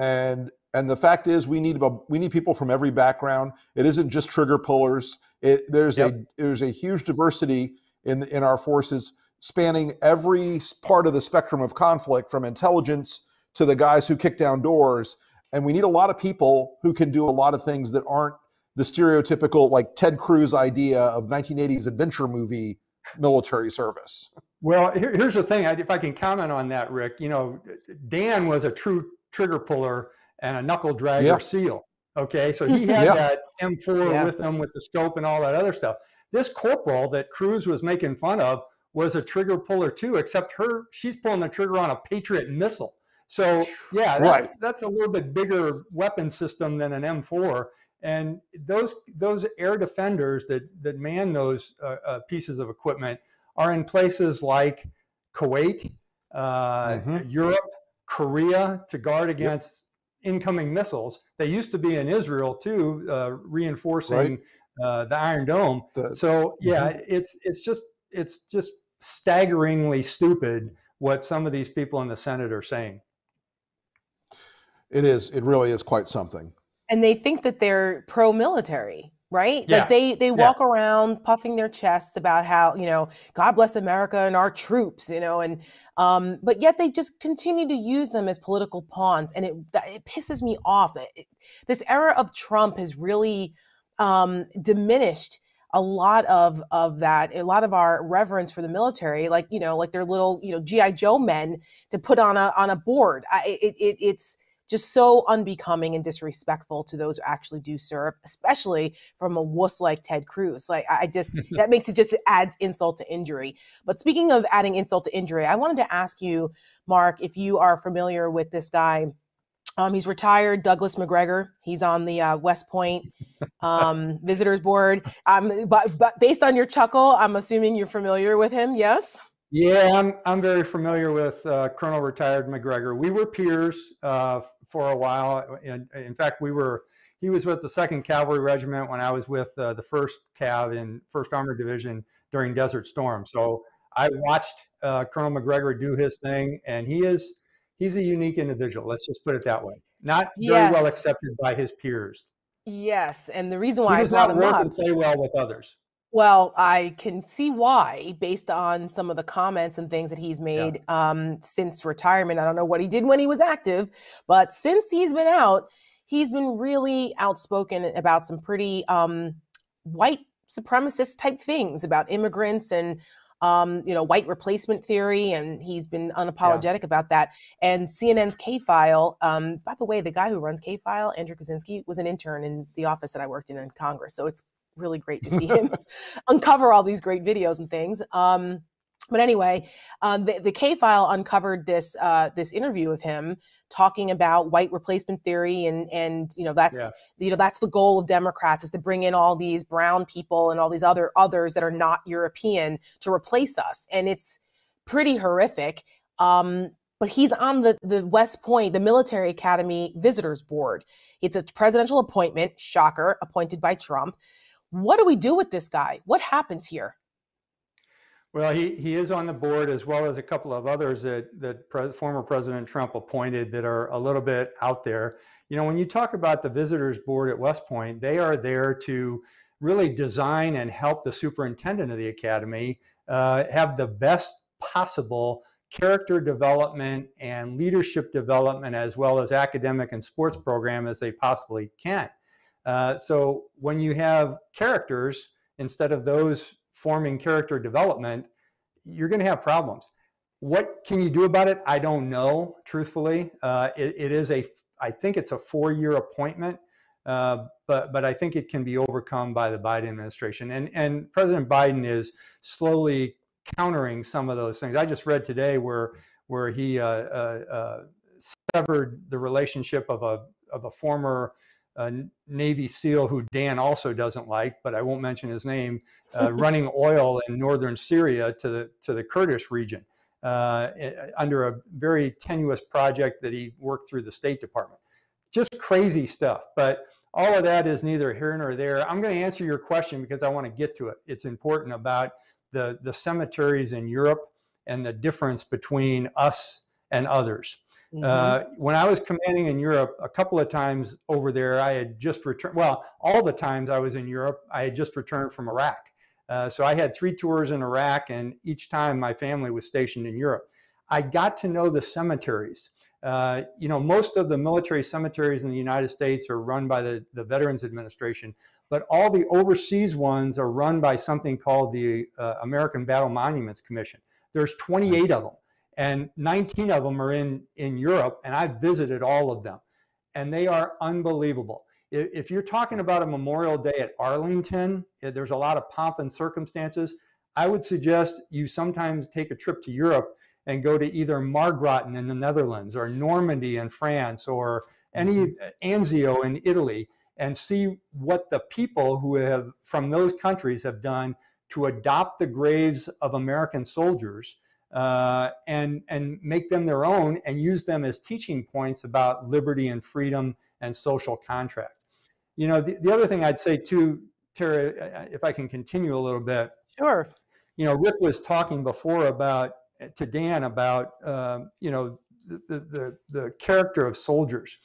and and the fact is we need we need people from every background it isn't just trigger pullers it, there's Yep. a there's a huge diversity in in our forces spanning every part of the spectrum of conflict from intelligence to the guys who kick down doors and we need a lot of people who can do a lot of things that aren't the stereotypical like Ted Cruz idea of 1980s adventure movie military service. Well, here, here's the thing. I- If I can comment on that, Rick, you know, Dan was a true trigger puller and a knuckle dragger Yeah. SEAL. Okay, so he had Yeah. that M4 Yeah. with him with the scope and all that other stuff. This corporal that Cruz was making fun of was a trigger puller too, except her she's pulling the trigger on a Patriot missile. So yeah, that's Right. that's a little bit bigger weapon system than an M4. And those those air defenders that that man those uh, uh, pieces of equipment are in places like Kuwait, uh, Mhm. Europe, Korea to guard against incoming missiles. They used to be in Israel too, uh, reinforcing uh, the Iron Dome. The- so yeah, it's it's just it's just staggeringly stupid what some of these people in the Senate are saying. It is. It really is quite something. And they think that they're pro military. Right? Yeah. Like they they Yeah. walk around puffing their chests about how you know God bless America and our troops, you know, and um, but yet they just continue to use them as political pawns, and it it pisses me off. that it- this era of Trump has really um, diminished a lot of of that a lot of our reverence for the military like you know like their little you know gi joe men to put on a on a board I, it, it it's just so unbecoming and disrespectful to those who actually do serve especially from a wuss like ted cruz like i just that makes it just adds insult to injury but speaking of adding insult to injury i wanted to ask you mark if you are familiar with this guy um, he's retired, Douglas Macgregor. He's on the uh, West Point um, visitors board. Um, but, but based on your chuckle, I'm assuming you're familiar with him. Yes. Yeah, I'm I'm very familiar with uh, Colonel retired Macgregor. We were peers uh, for a while. In, in fact, we were. He was with the Second Cavalry Regiment when I was with uh, the First Cav in First Armored Division during Desert Storm. So I watched uh, Colonel Macgregor do his thing, and he is he's a unique individual. Let's just put it that way. Not very Yeah. well accepted by his peers. Yes, and the reason why I does brought not work up. and play well with others. Well, I can see why, based on some of the comments and things that he's made um, since retirement. I don't know what he did when he was active, but since he's been out, he's been really outspoken about some pretty um, white supremacist type things about immigrants and um, you know white replacement theory, and he's been unapologetic about that. And CNN's K File, um, by the way, the guy who runs K File, Andrew Kaczynski, was an intern in the office that I worked in in Congress, so it's really great to see him uncover all these great videos and things. Um, but anyway, um, the, the K file uncovered this uh, this interview of him talking about white replacement theory, and and you know that's Yeah. you know that's the goal of Democrats is to bring in all these brown people and all these other others that are not European to replace us, and it's pretty horrific. Um, but he's on the the West Point, the Military Academy Visitors Board. It's a presidential appointment, shocker, appointed by Trump. What do we do with this guy? What happens here? Well, he, he is on the board as well as a couple of others that, that pre- former President Trump appointed that are a little bit out there. You know, when you talk about the visitors board at West Point, they are there to really design and help the superintendent of the academy uh, have the best possible character development and leadership development as well as academic and sports program as they possibly can. Uh, so when you have characters instead of those forming character development, you're going to have problems. What can you do about it? I don't know, truthfully. Uh, it, it is a, I think it's a four-year appointment, uh, but but I think it can be overcome by the Biden administration. And and President Biden is slowly countering some of those things. I just read today where where he uh, uh, severed the relationship of a of a former uh, Navy SEAL who Dan also doesn't like, but I won't mention his name, uh, running oil in northern Syria to the to the Kurdish region uh, under a very tenuous project that he worked through the State Department. Just crazy stuff, but all of that is neither here nor there. I'm going to answer your question because I want to get to it. It's important about the the cemeteries in Europe and the difference between us and others. Uh, when I was commanding in Europe, a couple of times over there, I had just returned. Well, all the times I was in Europe, I had just returned from Iraq. Uh, so I had three tours in Iraq, and each time my family was stationed in Europe. I got to know the cemeteries. Uh, you know, most of the military cemeteries in the United States are run by the, the Veterans Administration, but all the overseas ones are run by something called the uh, American Battle Monuments Commission. There's 28 of them and 19 of them are in in Europe, and I've visited all of them, and they are unbelievable. If, if you're talking about a Memorial Day at Arlington, eh, there's a lot of pomp and circumstances. I would suggest you sometimes take a trip to Europe and go to either Margraten in the Netherlands or Normandy in France or any Anzio in Italy and see what the people who have from those countries have done to adopt the graves of American soldiers uh, and and make them their own and use them as teaching points about liberty and freedom and social contract. You know, the, the other thing I'd say too, Tara, uh, if I can continue a little bit. Sure. You know, Rick was talking before about to Dan about um, you know the, the the the character of soldiers.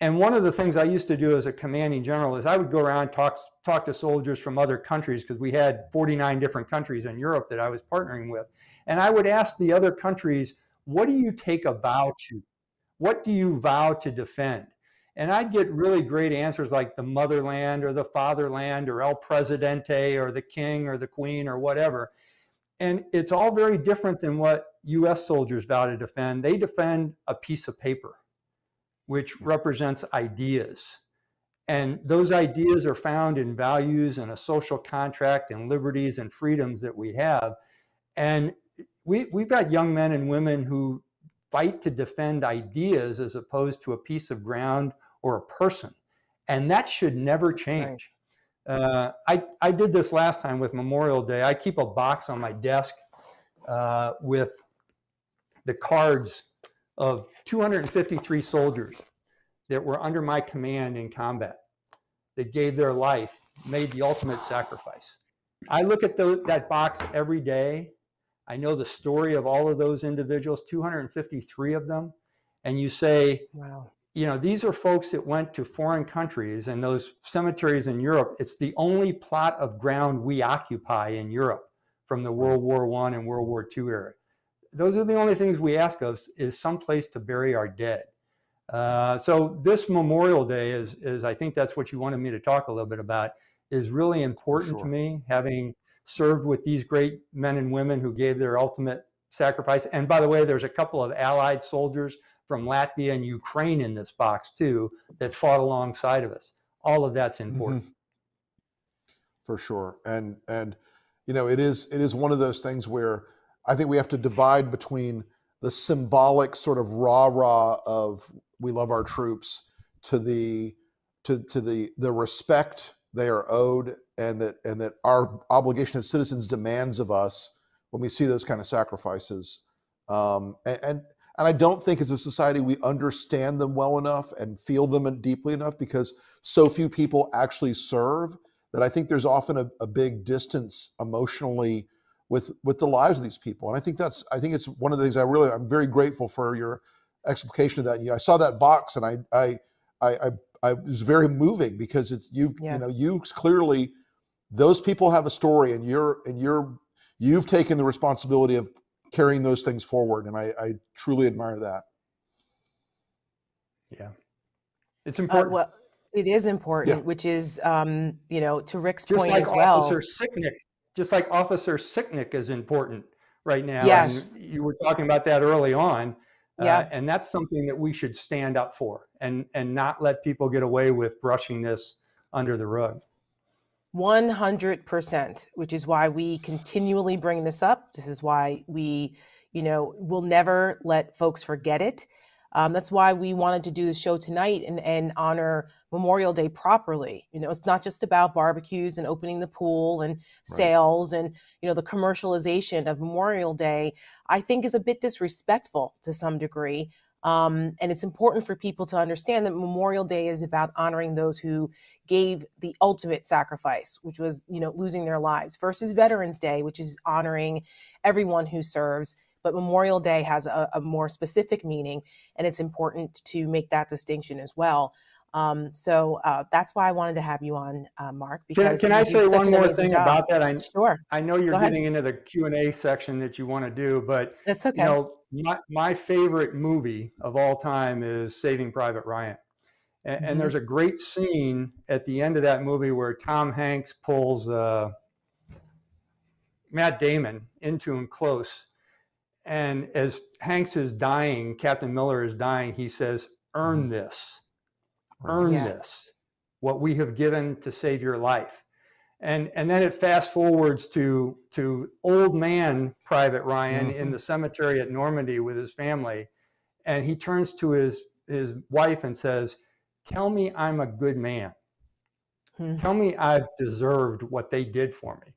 and one of the things I used to do as a commanding general is I would go around talk talk to soldiers from other countries because we had 49 different countries in Europe that I was partnering with, and I would ask the other countries, "What do you take a vow to? What do you vow to defend?" And I'd get really great answers like the motherland or the fatherland or El Presidente or the king or the queen or whatever. And it's all very different than what US soldiers vow to defend. They defend a piece of paper, which represents ideas. And those ideas are found in values and a social contract and liberties and freedoms that we have. And we, we've got young men and women who fight to defend ideas as opposed to a piece of ground or a person. And that should never change. Right. Uh, I, I did this last time with Memorial Day. I keep a box on my desk uh, with the cards of 253 soldiers that were under my command in combat that gave their life, made the ultimate sacrifice. I look at the, that box every day. I know the story of all of those individuals, 253 of them. And you say, wow you know, these are folks that went to foreign countries and those cemeteries in Europe. It's the only plot of ground we occupy in Europe from the World War One and World War II era. Those are the only things we ask of is some place to bury our dead. Uh, so this Memorial Day is, is I think that's what you wanted me to talk a little bit about, is really important sure. to me, having served with these great men and women who gave their ultimate sacrifice. And by the way, there's a couple of Allied soldiers from Latvia and Ukraine in this box too that fought alongside of us. All of that's mm-hmm. important. Mm-hmm. For sure. And and you know, it is it is one of those things where I think we have to divide between the symbolic sort of rah-rah of we love our troops to the to to the the respect they are owed and that and that our obligation as citizens demands of us when we see those kind of sacrifices um, and, and and I don't think as a society we understand them well enough and feel them deeply enough because so few people actually serve that I think there's often a, a big distance emotionally with with the lives of these people. And I think that's I think it's one of the things I really I'm very grateful for your explication of that. And I saw that box and I I I I, I was very moving because it's you yeah. you know you clearly those people have a story and you're and you're you've taken the responsibility of carrying those things forward. And I, I truly admire that. Yeah. It's uh, important. Uh, well, it is important, yeah. which is, um, you know, to Rick's just point like as well. Officer Sicknick, just like Officer Sicknick is important right now. Yes. And you were talking about that early on. Uh, yeah. Uh, and that's something that we should stand up for and, and not let people get away with brushing this under the rug. 100%, which is why we continually bring this up. This is why we, you know, will never let folks forget it. Um, that's why we wanted to do the show tonight and, and honor Memorial Day properly. You know, it's not just about barbecues and opening the pool and sales right. and, you know, the commercialization of Memorial Day, I think is a bit disrespectful to some degree. Um, and it's important for people to understand that Memorial Day is about honoring those who gave the ultimate sacrifice, which was, you know, losing their lives, versus Veterans Day, which is honoring everyone who serves. But Memorial Day has a, a more specific meaning, and it's important to make that distinction as well. Um, so uh, that's why I wanted to have you on, uh, Mark. Because can, can I say one more thing job. about that? I, sure. I know you're getting into the Q and A section that you want to do, but that's okay. You know, my, my favorite movie of all time is Saving Private Ryan. And, mm-hmm. and, there's a great scene at the end of that movie where Tom Hanks pulls uh, Matt Damon into him close. And as Hanks is dying, Captain Miller is dying, he says, Earn mm-hmm. this, earn yeah. this, what we have given to save your life and and then it fast forwards to to old man Private Ryan mm-hmm. in the cemetery at Normandy with his family, and he turns to his his wife and says, "Tell me I'm a good man. Mm-hmm. Tell me I've deserved what they did for me,"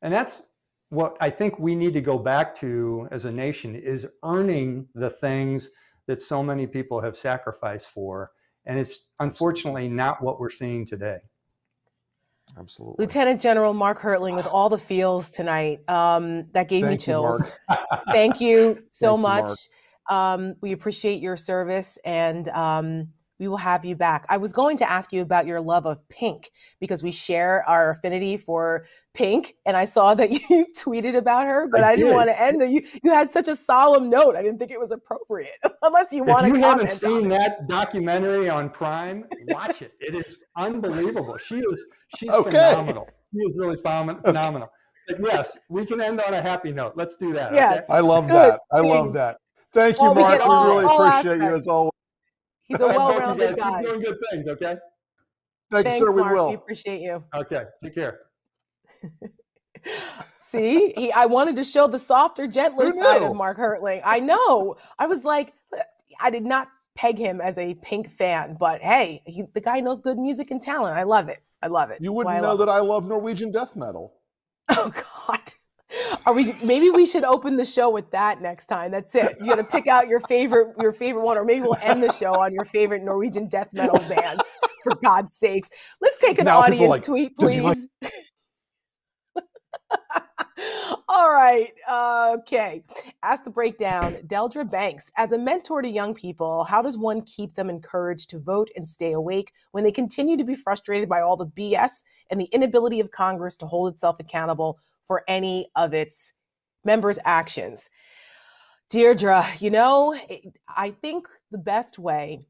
and that's what I think we need to go back to as a nation is earning the things that so many people have sacrificed for, and it's unfortunately not what we're seeing today. Absolutely. Lieutenant General Mark Hertling with all the feels tonight. Um, that gave Thank me chills. You, Thank you so Thank much. You, um, we appreciate your service and um, we will have you back. I was going to ask you about your love of pink because we share our affinity for pink, and I saw that you tweeted about her, but I, I didn't want to end it. You you had such a solemn note. I didn't think it was appropriate, unless you want to. If you haven't seen it. that documentary on Prime, watch it. It is unbelievable. She is she's okay. phenomenal. She is really phenomenal. But yes, we can end on a happy note. Let's do that. Yes, okay? I love Good. that. I love that. Thank you, Mark. We, all, we really appreciate aspects. you as always. He's a well-rounded guy. Keep doing good things, okay? Thank Thanks, you, sir. Mark. We will. We appreciate you. Okay, take care. See, he, I wanted to show the softer, gentler side of Mark Hertling. I know. I was like, I did not peg him as a Pink fan, but hey, he, the guy knows good music and talent. I love it. I love it. You wouldn't know that I love Norwegian death metal. Oh God. Are we maybe we should open the show with that next time? That's it. You gotta pick out your favorite your favorite one, or maybe we'll end the show on your favorite Norwegian death metal band. For God's sakes. Let's take an now audience like, tweet, please. All right. Uh, okay. Ask the breakdown. Deirdre Banks, as a mentor to young people, how does one keep them encouraged to vote and stay awake when they continue to be frustrated by all the BS and the inability of Congress to hold itself accountable for any of its members' actions? Deirdre, you know, I think the best way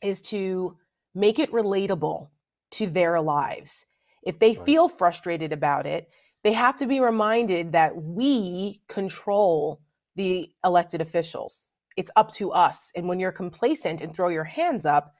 is to make it relatable to their lives. If they right. feel frustrated about it, they have to be reminded that we control the elected officials. It's up to us. And when you're complacent and throw your hands up,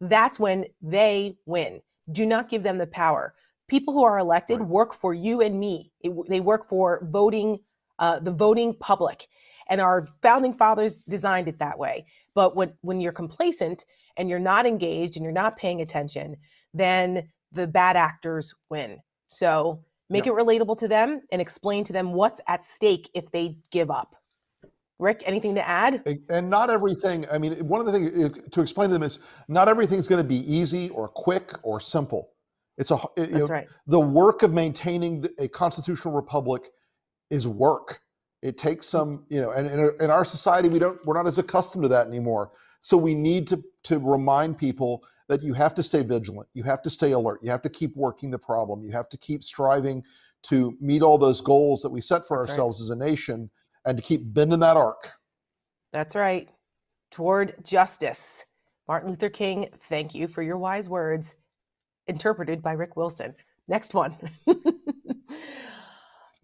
that's when they win. Do not give them the power. People who are elected right. work for you and me. It, they work for voting, uh, the voting public, and our founding fathers designed it that way. But when when you're complacent and you're not engaged and you're not paying attention, then the bad actors win. So make it relatable to them and explain to them what's at stake if they give up rick anything to add and not everything i mean one of the things uh, to explain to them is not everything's going to be easy or quick or simple it's a That's know, right. the work of maintaining a constitutional republic is work it takes hmm. some you know and uh, in our society we don't we're not as accustomed to that anymore so we need to to remind people that you have to stay vigilant, you have to stay alert, you have to keep working the problem, you have to keep striving to meet all those goals that we set for That's ourselves right. as a nation and to keep bending that arc. That's right. Toward justice. Martin Luther King, thank you for your wise words, interpreted by Rick Wilson. Next one.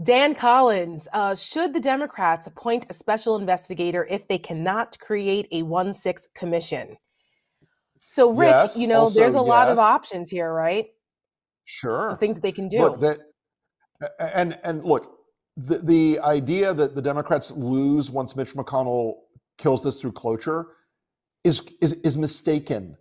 Dan Collins, uh, should the Democrats appoint a special investigator if they cannot create a 1 6 commission? So, Rick, yes, you know, also, there's a yes. lot of options here, right? Sure. The things that they can do. Look, that, and and look, the the idea that the Democrats lose once Mitch McConnell kills this through cloture is is is mistaken.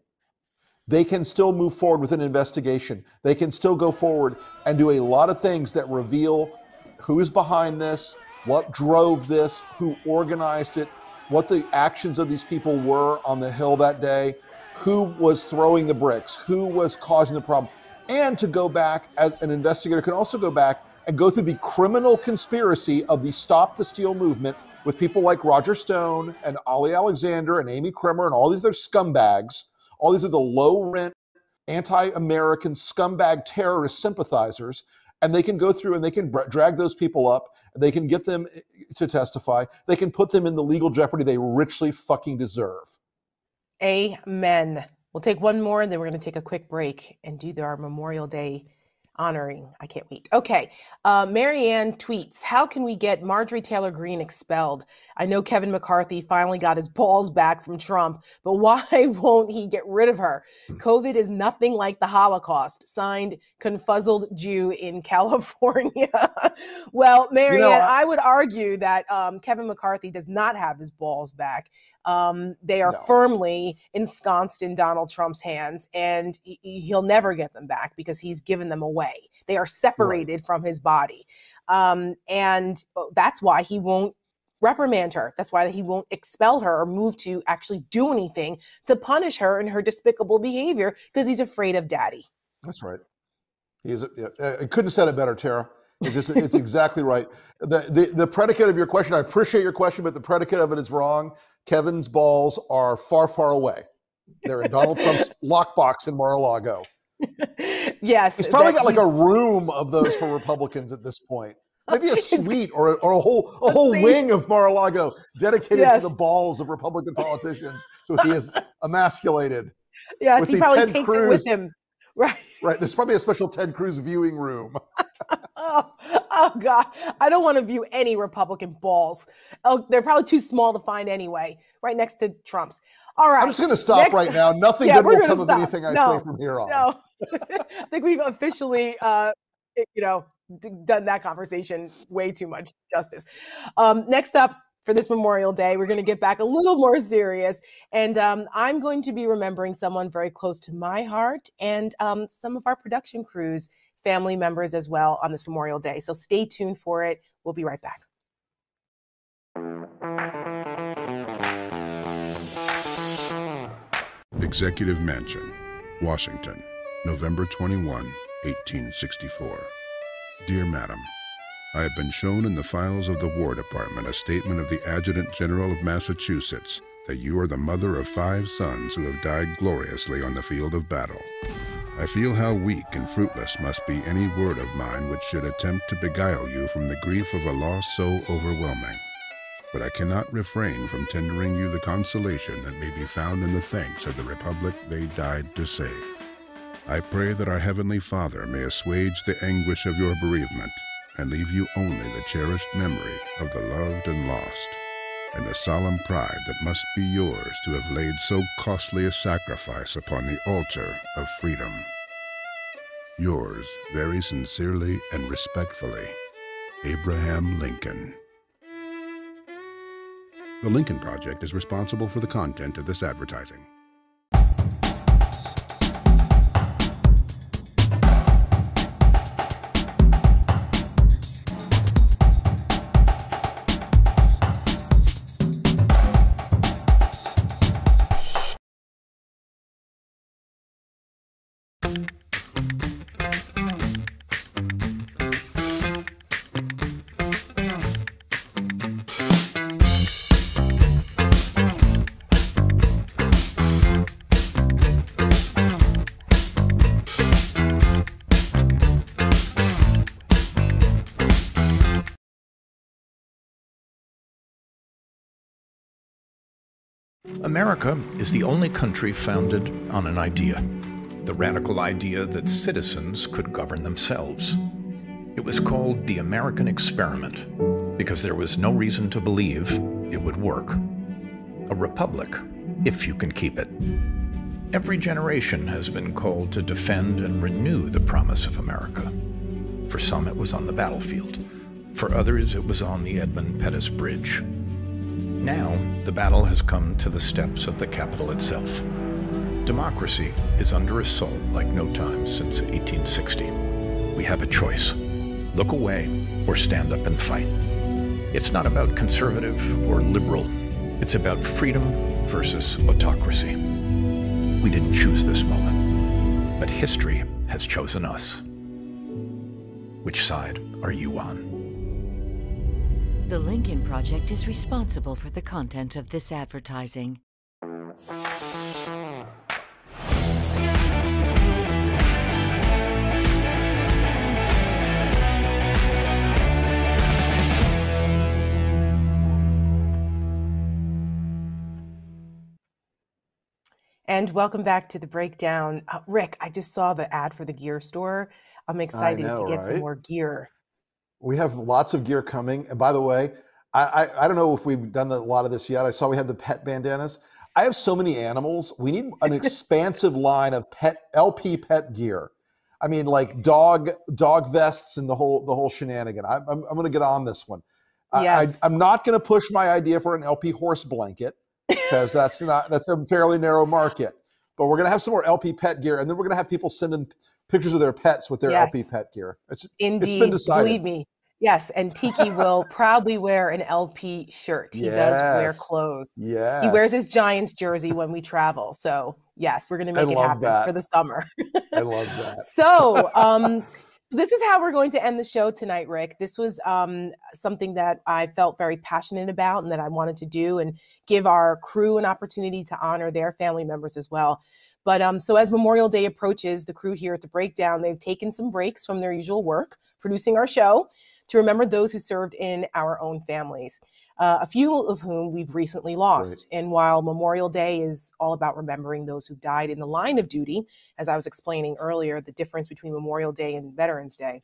They can still move forward with an investigation. They can still go forward and do a lot of things that reveal who's behind this, what drove this, who organized it, what the actions of these people were on the Hill that day, who was throwing the bricks, who was causing the problem. And to go back, as an investigator can also go back and go through the criminal conspiracy of the Stop the Steal movement with people like Roger Stone and Ali Alexander and Amy Kremer and all these other scumbags. All these are the low rent, anti American scumbag terrorist sympathizers. And they can go through and they can drag those people up. They can get them eh, to testify. They can put them in the legal jeopardy they richly fucking deserve. Amen. We'll take one more and then we're going to take a quick break and do our Memorial Day honoring. I can't wait. Okay. Uh, Marianne tweets How can we get Marjorie Taylor Greene expelled? I know Kevin McCarthy finally got his balls back from Trump, but why won't he get rid of her? COVID is nothing like the Holocaust. Signed, Confuzzled Jew in California. well, Marianne, you know, I-, I would argue that um, Kevin McCarthy does not have his balls back. Um, they are no. firmly ensconced in Donald Trump's hands, and he'll never get them back because he's given them away. They are separated right. from his body. Um, and uh, that's why he won't reprimand her. That's why he won't expel her or move to actually do anything to punish her in her despicable behavior because he's afraid of daddy. That's right. He's, uh, I couldn't have said it better, Tara. It's, just, it's exactly right. The, the, the predicate of your question, I appreciate your question, but the predicate of it is wrong. Kevin's balls are far, far away. They're in Donald Trump's lockbox in Mar-a-Lago. yes, He's probably got like a room of those for Republicans at this point. Maybe a suite or a, or a whole a whole wing of Mar-a-Lago dedicated Yes. to the balls of Republican politicians who he has emasculated. yes, he probably Ted takes it with him. Right. Right. There's probably a special Ted Cruz viewing room. Oh, oh God. I don't want to view any Republican balls. Oh, they're probably too small to find anyway, right next to Trump's. All right. I'm just going to stop next- right now. Nothing Yeah, good will come of anything I No, say from here on. No. I think we've officially, uh, you know, d- done that conversation way too much justice. Um, next up for this Memorial Day, we're going to get back a little more serious. And um, I'm going to be remembering someone very close to my heart and um, some of our production crews, family members as well on this Memorial Day. So stay tuned for it. We'll be right back. Executive Mansion, Washington, November 21, 1864. Dear Madam, I have been shown in the files of the War Department a statement of the Adjutant General of Massachusetts that you are the mother of five sons who have died gloriously on the field of battle. I feel how weak and fruitless must be any word of mine which should attempt to beguile you from the grief of a loss so overwhelming but I cannot refrain from tendering you the consolation that may be found in the thanks of the Republic they died to save. I pray that our Heavenly Father may assuage the anguish of your bereavement and leave you only the cherished memory of the loved and lost, and the solemn pride that must be yours to have laid so costly a sacrifice upon the altar of freedom. Yours very sincerely and respectfully, Abraham Lincoln. The Lincoln Project is responsible for the content of this advertising. America is the only country founded on an idea the radical idea that citizens could govern themselves. It was called the American Experiment because there was no reason to believe it would work. A republic, if you can keep it. Every generation has been called to defend and renew the promise of America. For some, it was on the battlefield. For others, it was on the Edmund Pettus Bridge. Now, the battle has come to the steps of the Capitol itself. Democracy is under assault like no time since 1860. We have a choice look away or stand up and fight. It's not about conservative or liberal, it's about freedom versus autocracy. We didn't choose this moment, but history has chosen us. Which side are you on? The Lincoln Project is responsible for the content of this advertising. And welcome back to the breakdown. Uh, Rick, I just saw the ad for the gear store. I'm excited know, to get some more gear. We have lots of gear coming. And by the way, I, I, I don't know if we've done the, a lot of this yet. I saw we have the pet bandanas. I have so many animals. We need an expansive line of pet LP pet gear. I mean, like dog dog vests and the whole the whole shenanigan. I, I'm I'm going to get on this one. I- Yes. I, I'm not going to push my idea for an LP horse blanket because that's not that's a fairly narrow market. But we're going to have some more LP pet gear, and then we're going to have people sending pictures of their pets with their Yes. LP pet gear. It's Indeed, it's been decided. believe me. Yes, and Tiki will proudly wear an LP shirt. He does wear clothes. Yes. He wears his Giants jersey when we travel. So yes, we're going to I make it happen that. for the summer. I love that. so, um, So this is how we're going to end the show tonight, Rick. This was um, something that I felt very passionate about and that I wanted to do and give our crew an opportunity to honor their family members as well. But um, so as Memorial Day approaches, the crew here at the Breakdown, they've taken some breaks from their usual work producing our show to remember those who served in our own families, uh, a few of whom we've recently lost. Right. And while Memorial Day is all about remembering those who died in the line of duty, as I was explaining earlier, the difference between Memorial Day and Veterans Day.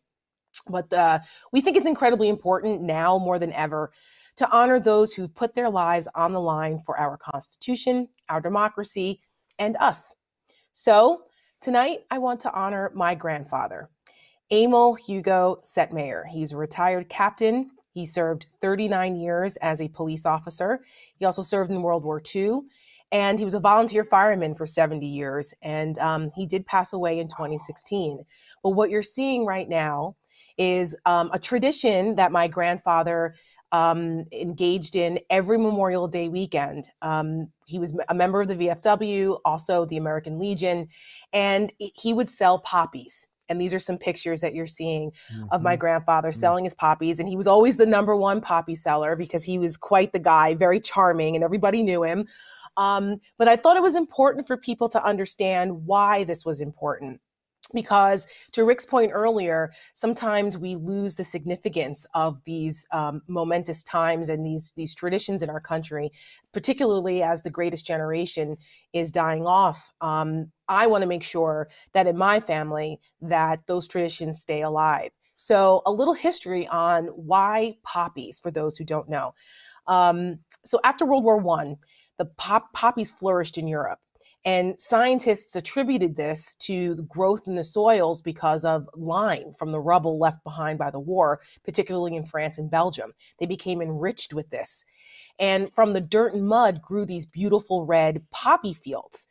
But uh, we think it's incredibly important now more than ever to honor those who've put their lives on the line for our Constitution, our democracy, and us. So tonight, I want to honor my grandfather, Emil Hugo Setmayer. He's a retired captain. He served 39 years as a police officer. He also served in World War II, and he was a volunteer fireman for 70 years. And um, he did pass away in 2016. But what you're seeing right now is um, a tradition that my grandfather um, engaged in every Memorial Day weekend. Um, he was a member of the VFW, also the American Legion, and he would sell poppies. And these are some pictures that you're seeing mm-hmm. of my mm-hmm. grandfather mm-hmm. selling his poppies. And he was always the number one poppy seller because he was quite the guy, very charming, and everybody knew him. Um, but I thought it was important for people to understand why this was important because to rick's point earlier sometimes we lose the significance of these um, momentous times and these these traditions in our country particularly as the greatest generation is dying off. Um, i want to make sure that in my family that those traditions stay alive. So a little history on why poppies for those who don't know. Um, so after world war one the pop- poppies flourished in europe and scientists attributed this to the growth in the soils because of lime from the rubble left behind by the war, particularly in France and Belgium. They became enriched with this. And from the dirt and mud grew these beautiful red poppy fields.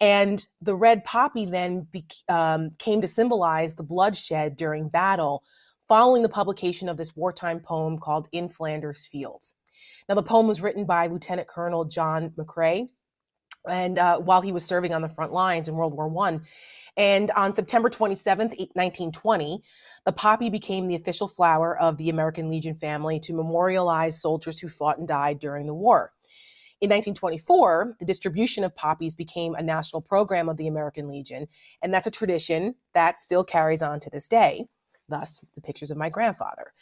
And the red poppy then be, um, came to symbolize the bloodshed during battle following the publication of this wartime poem called In Flanders Fields. Now, the poem was written by Lieutenant Colonel John McCrae, and uh, while he was serving on the front lines in World War One. And on September 27th, 1920, the poppy became the official flower of the American Legion family to memorialize soldiers who fought and died during the war. In 1924, the distribution of poppies became a national program of the American Legion, and that's a tradition that still carries on to this day. Thus, the pictures of my grandfather.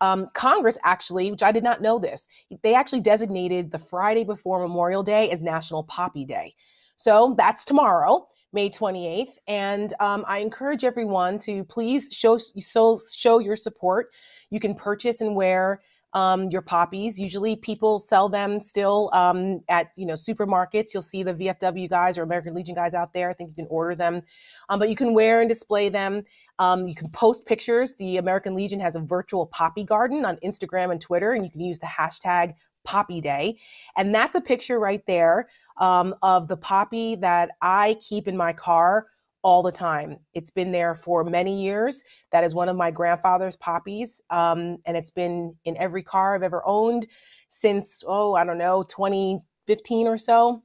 Um, Congress actually, which I did not know this, they actually designated the Friday before Memorial Day as National Poppy Day. So that's tomorrow. May 28th. And um, I encourage everyone to please show, show, show your support. You can purchase and wear um, your poppies. Usually people sell them still um, at, you know, supermarkets. You'll see the VFW guys or American Legion guys out there. I think you can order them, um, but you can wear and display them. Um, you can post pictures. The American Legion has a virtual poppy garden on Instagram and Twitter, and you can use the hashtag Poppy Day. And that's a picture right there um, of the poppy that I keep in my car all the time. It's been there for many years. That is one of my grandfather's poppies. Um, and it's been in every car I've ever owned since, oh, I don't know, 2015 or so.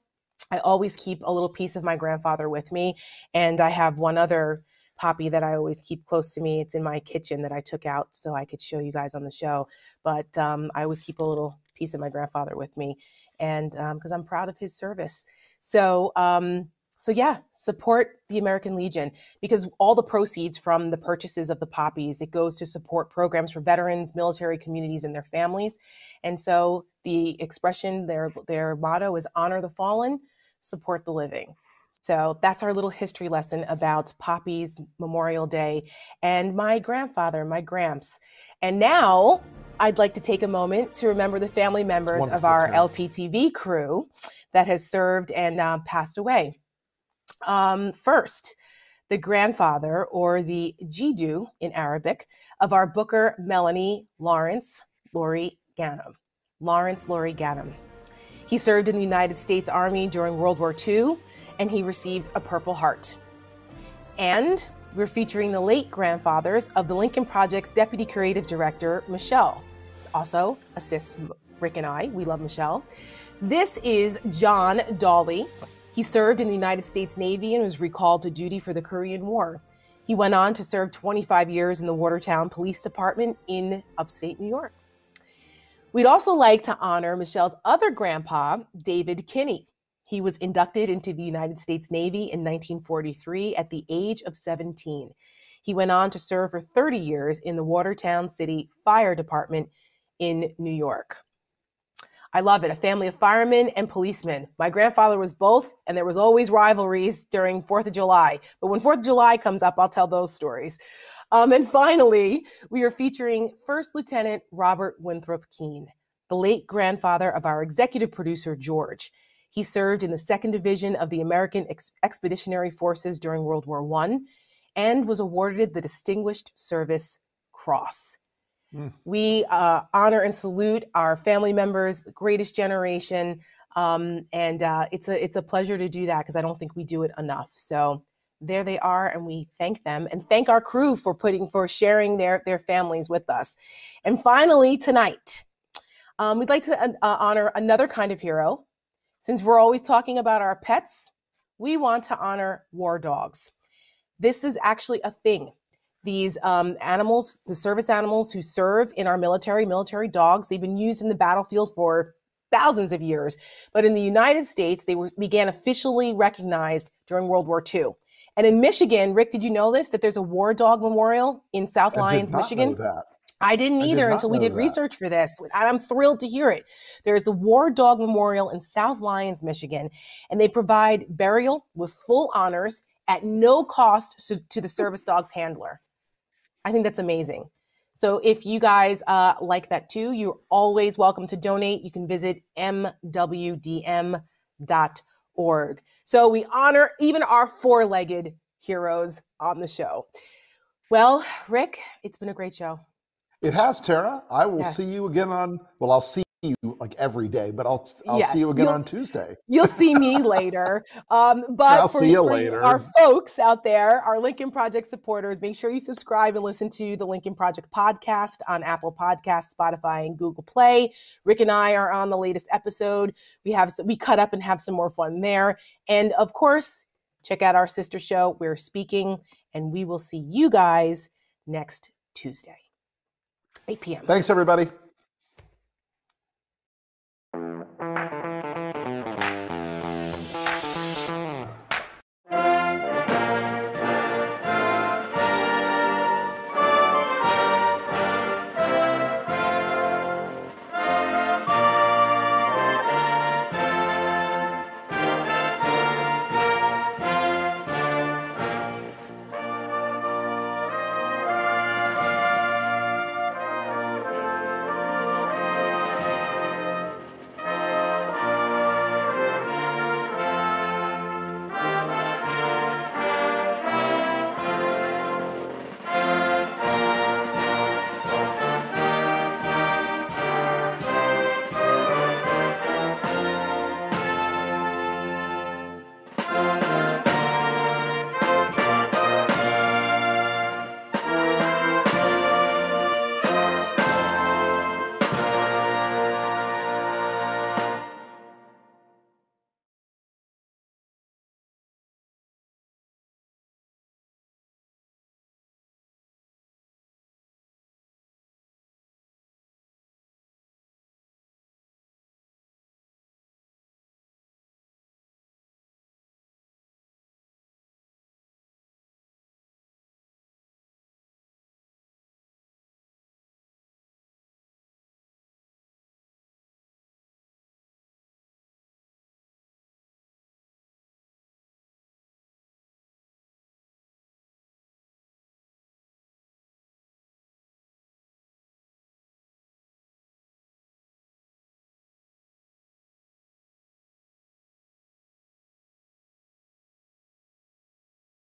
I always keep a little piece of my grandfather with me. And I have one other poppy that I always keep close to me. It's in my kitchen that I took out so I could show you guys on the show. But um, I always keep a little piece of my grandfather with me, and because um, I'm proud of his service. So, um, so yeah, support the American Legion because all the proceeds from the purchases of the poppies it goes to support programs for veterans, military communities, and their families. And so the expression, their their motto is honor the fallen, support the living. So that's our little history lesson about poppies Memorial Day and my grandfather, my Gramps. And now I'd like to take a moment to remember the family members Wonderful of our time. LPTV crew that has served and uh, passed away. Um, first, the grandfather, or the Jidu in Arabic, of our booker Melanie Lawrence Laurie Ganem. Lawrence Laurie Ganem. He served in the United States Army during World War II and he received a Purple Heart. And we're featuring the late grandfathers of the Lincoln Project's Deputy Creative Director, Michelle. Also assists Rick and I. We love Michelle. This is John Dawley. He served in the United States Navy and was recalled to duty for the Korean War. He went on to serve 25 years in the Watertown Police Department in upstate New York. We'd also like to honor Michelle's other grandpa, David Kinney. He was inducted into the United States Navy in 1943 at the age of 17. He went on to serve for 30 years in the Watertown City Fire Department in New York. I love it. A family of firemen and policemen. My grandfather was both, and there was always rivalries during Fourth of July. But when Fourth of July comes up, I'll tell those stories. Um, and finally, we are featuring First Lieutenant Robert Winthrop Keene, the late grandfather of our executive producer, George. He served in the Second Division of the American Ex- Expeditionary Forces during World War I and was awarded the Distinguished Service Cross. Mm. We uh, honor and salute our family members, greatest generation, um, and uh, it's a it's a pleasure to do that because I don't think we do it enough. So there they are, and we thank them and thank our crew for putting for sharing their their families with us. And finally, tonight, um, we'd like to uh, uh honor another kind of hero. Since we're always talking about our pets, we want to honor war dogs. This is actually a thing these um, animals, the service animals who serve in our military, military dogs, they've been used in the battlefield for thousands of years. But in the United States, they were, began officially recognized during World War II. And in Michigan, Rick, did you know this? That there's a war dog memorial in South Lyons, Michigan. I didn't either I did until we did that. research for this. And I'm thrilled to hear it. There's the War Dog Memorial in South Lyons, Michigan, and they provide burial with full honors at no cost to, to the service dog's handler. I think that's amazing. So if you guys uh, like that too, you're always welcome to donate. You can visit mwdm.org. So we honor even our four legged heroes on the show. Well, Rick, it's been a great show. It has, Tara. I will yes. see you again on, well, I'll see you like every day, but I'll I'll yes, see you again on Tuesday. You'll see me later. Um, but I'll for, see you later. Our folks out there, our Lincoln Project supporters, make sure you subscribe and listen to the Lincoln Project podcast on Apple Podcasts, Spotify, and Google Play. Rick and I are on the latest episode. We have we cut up and have some more fun there, and of course, check out our sister show. We're speaking, and we will see you guys next Tuesday, 8 p.m. Thanks, everybody.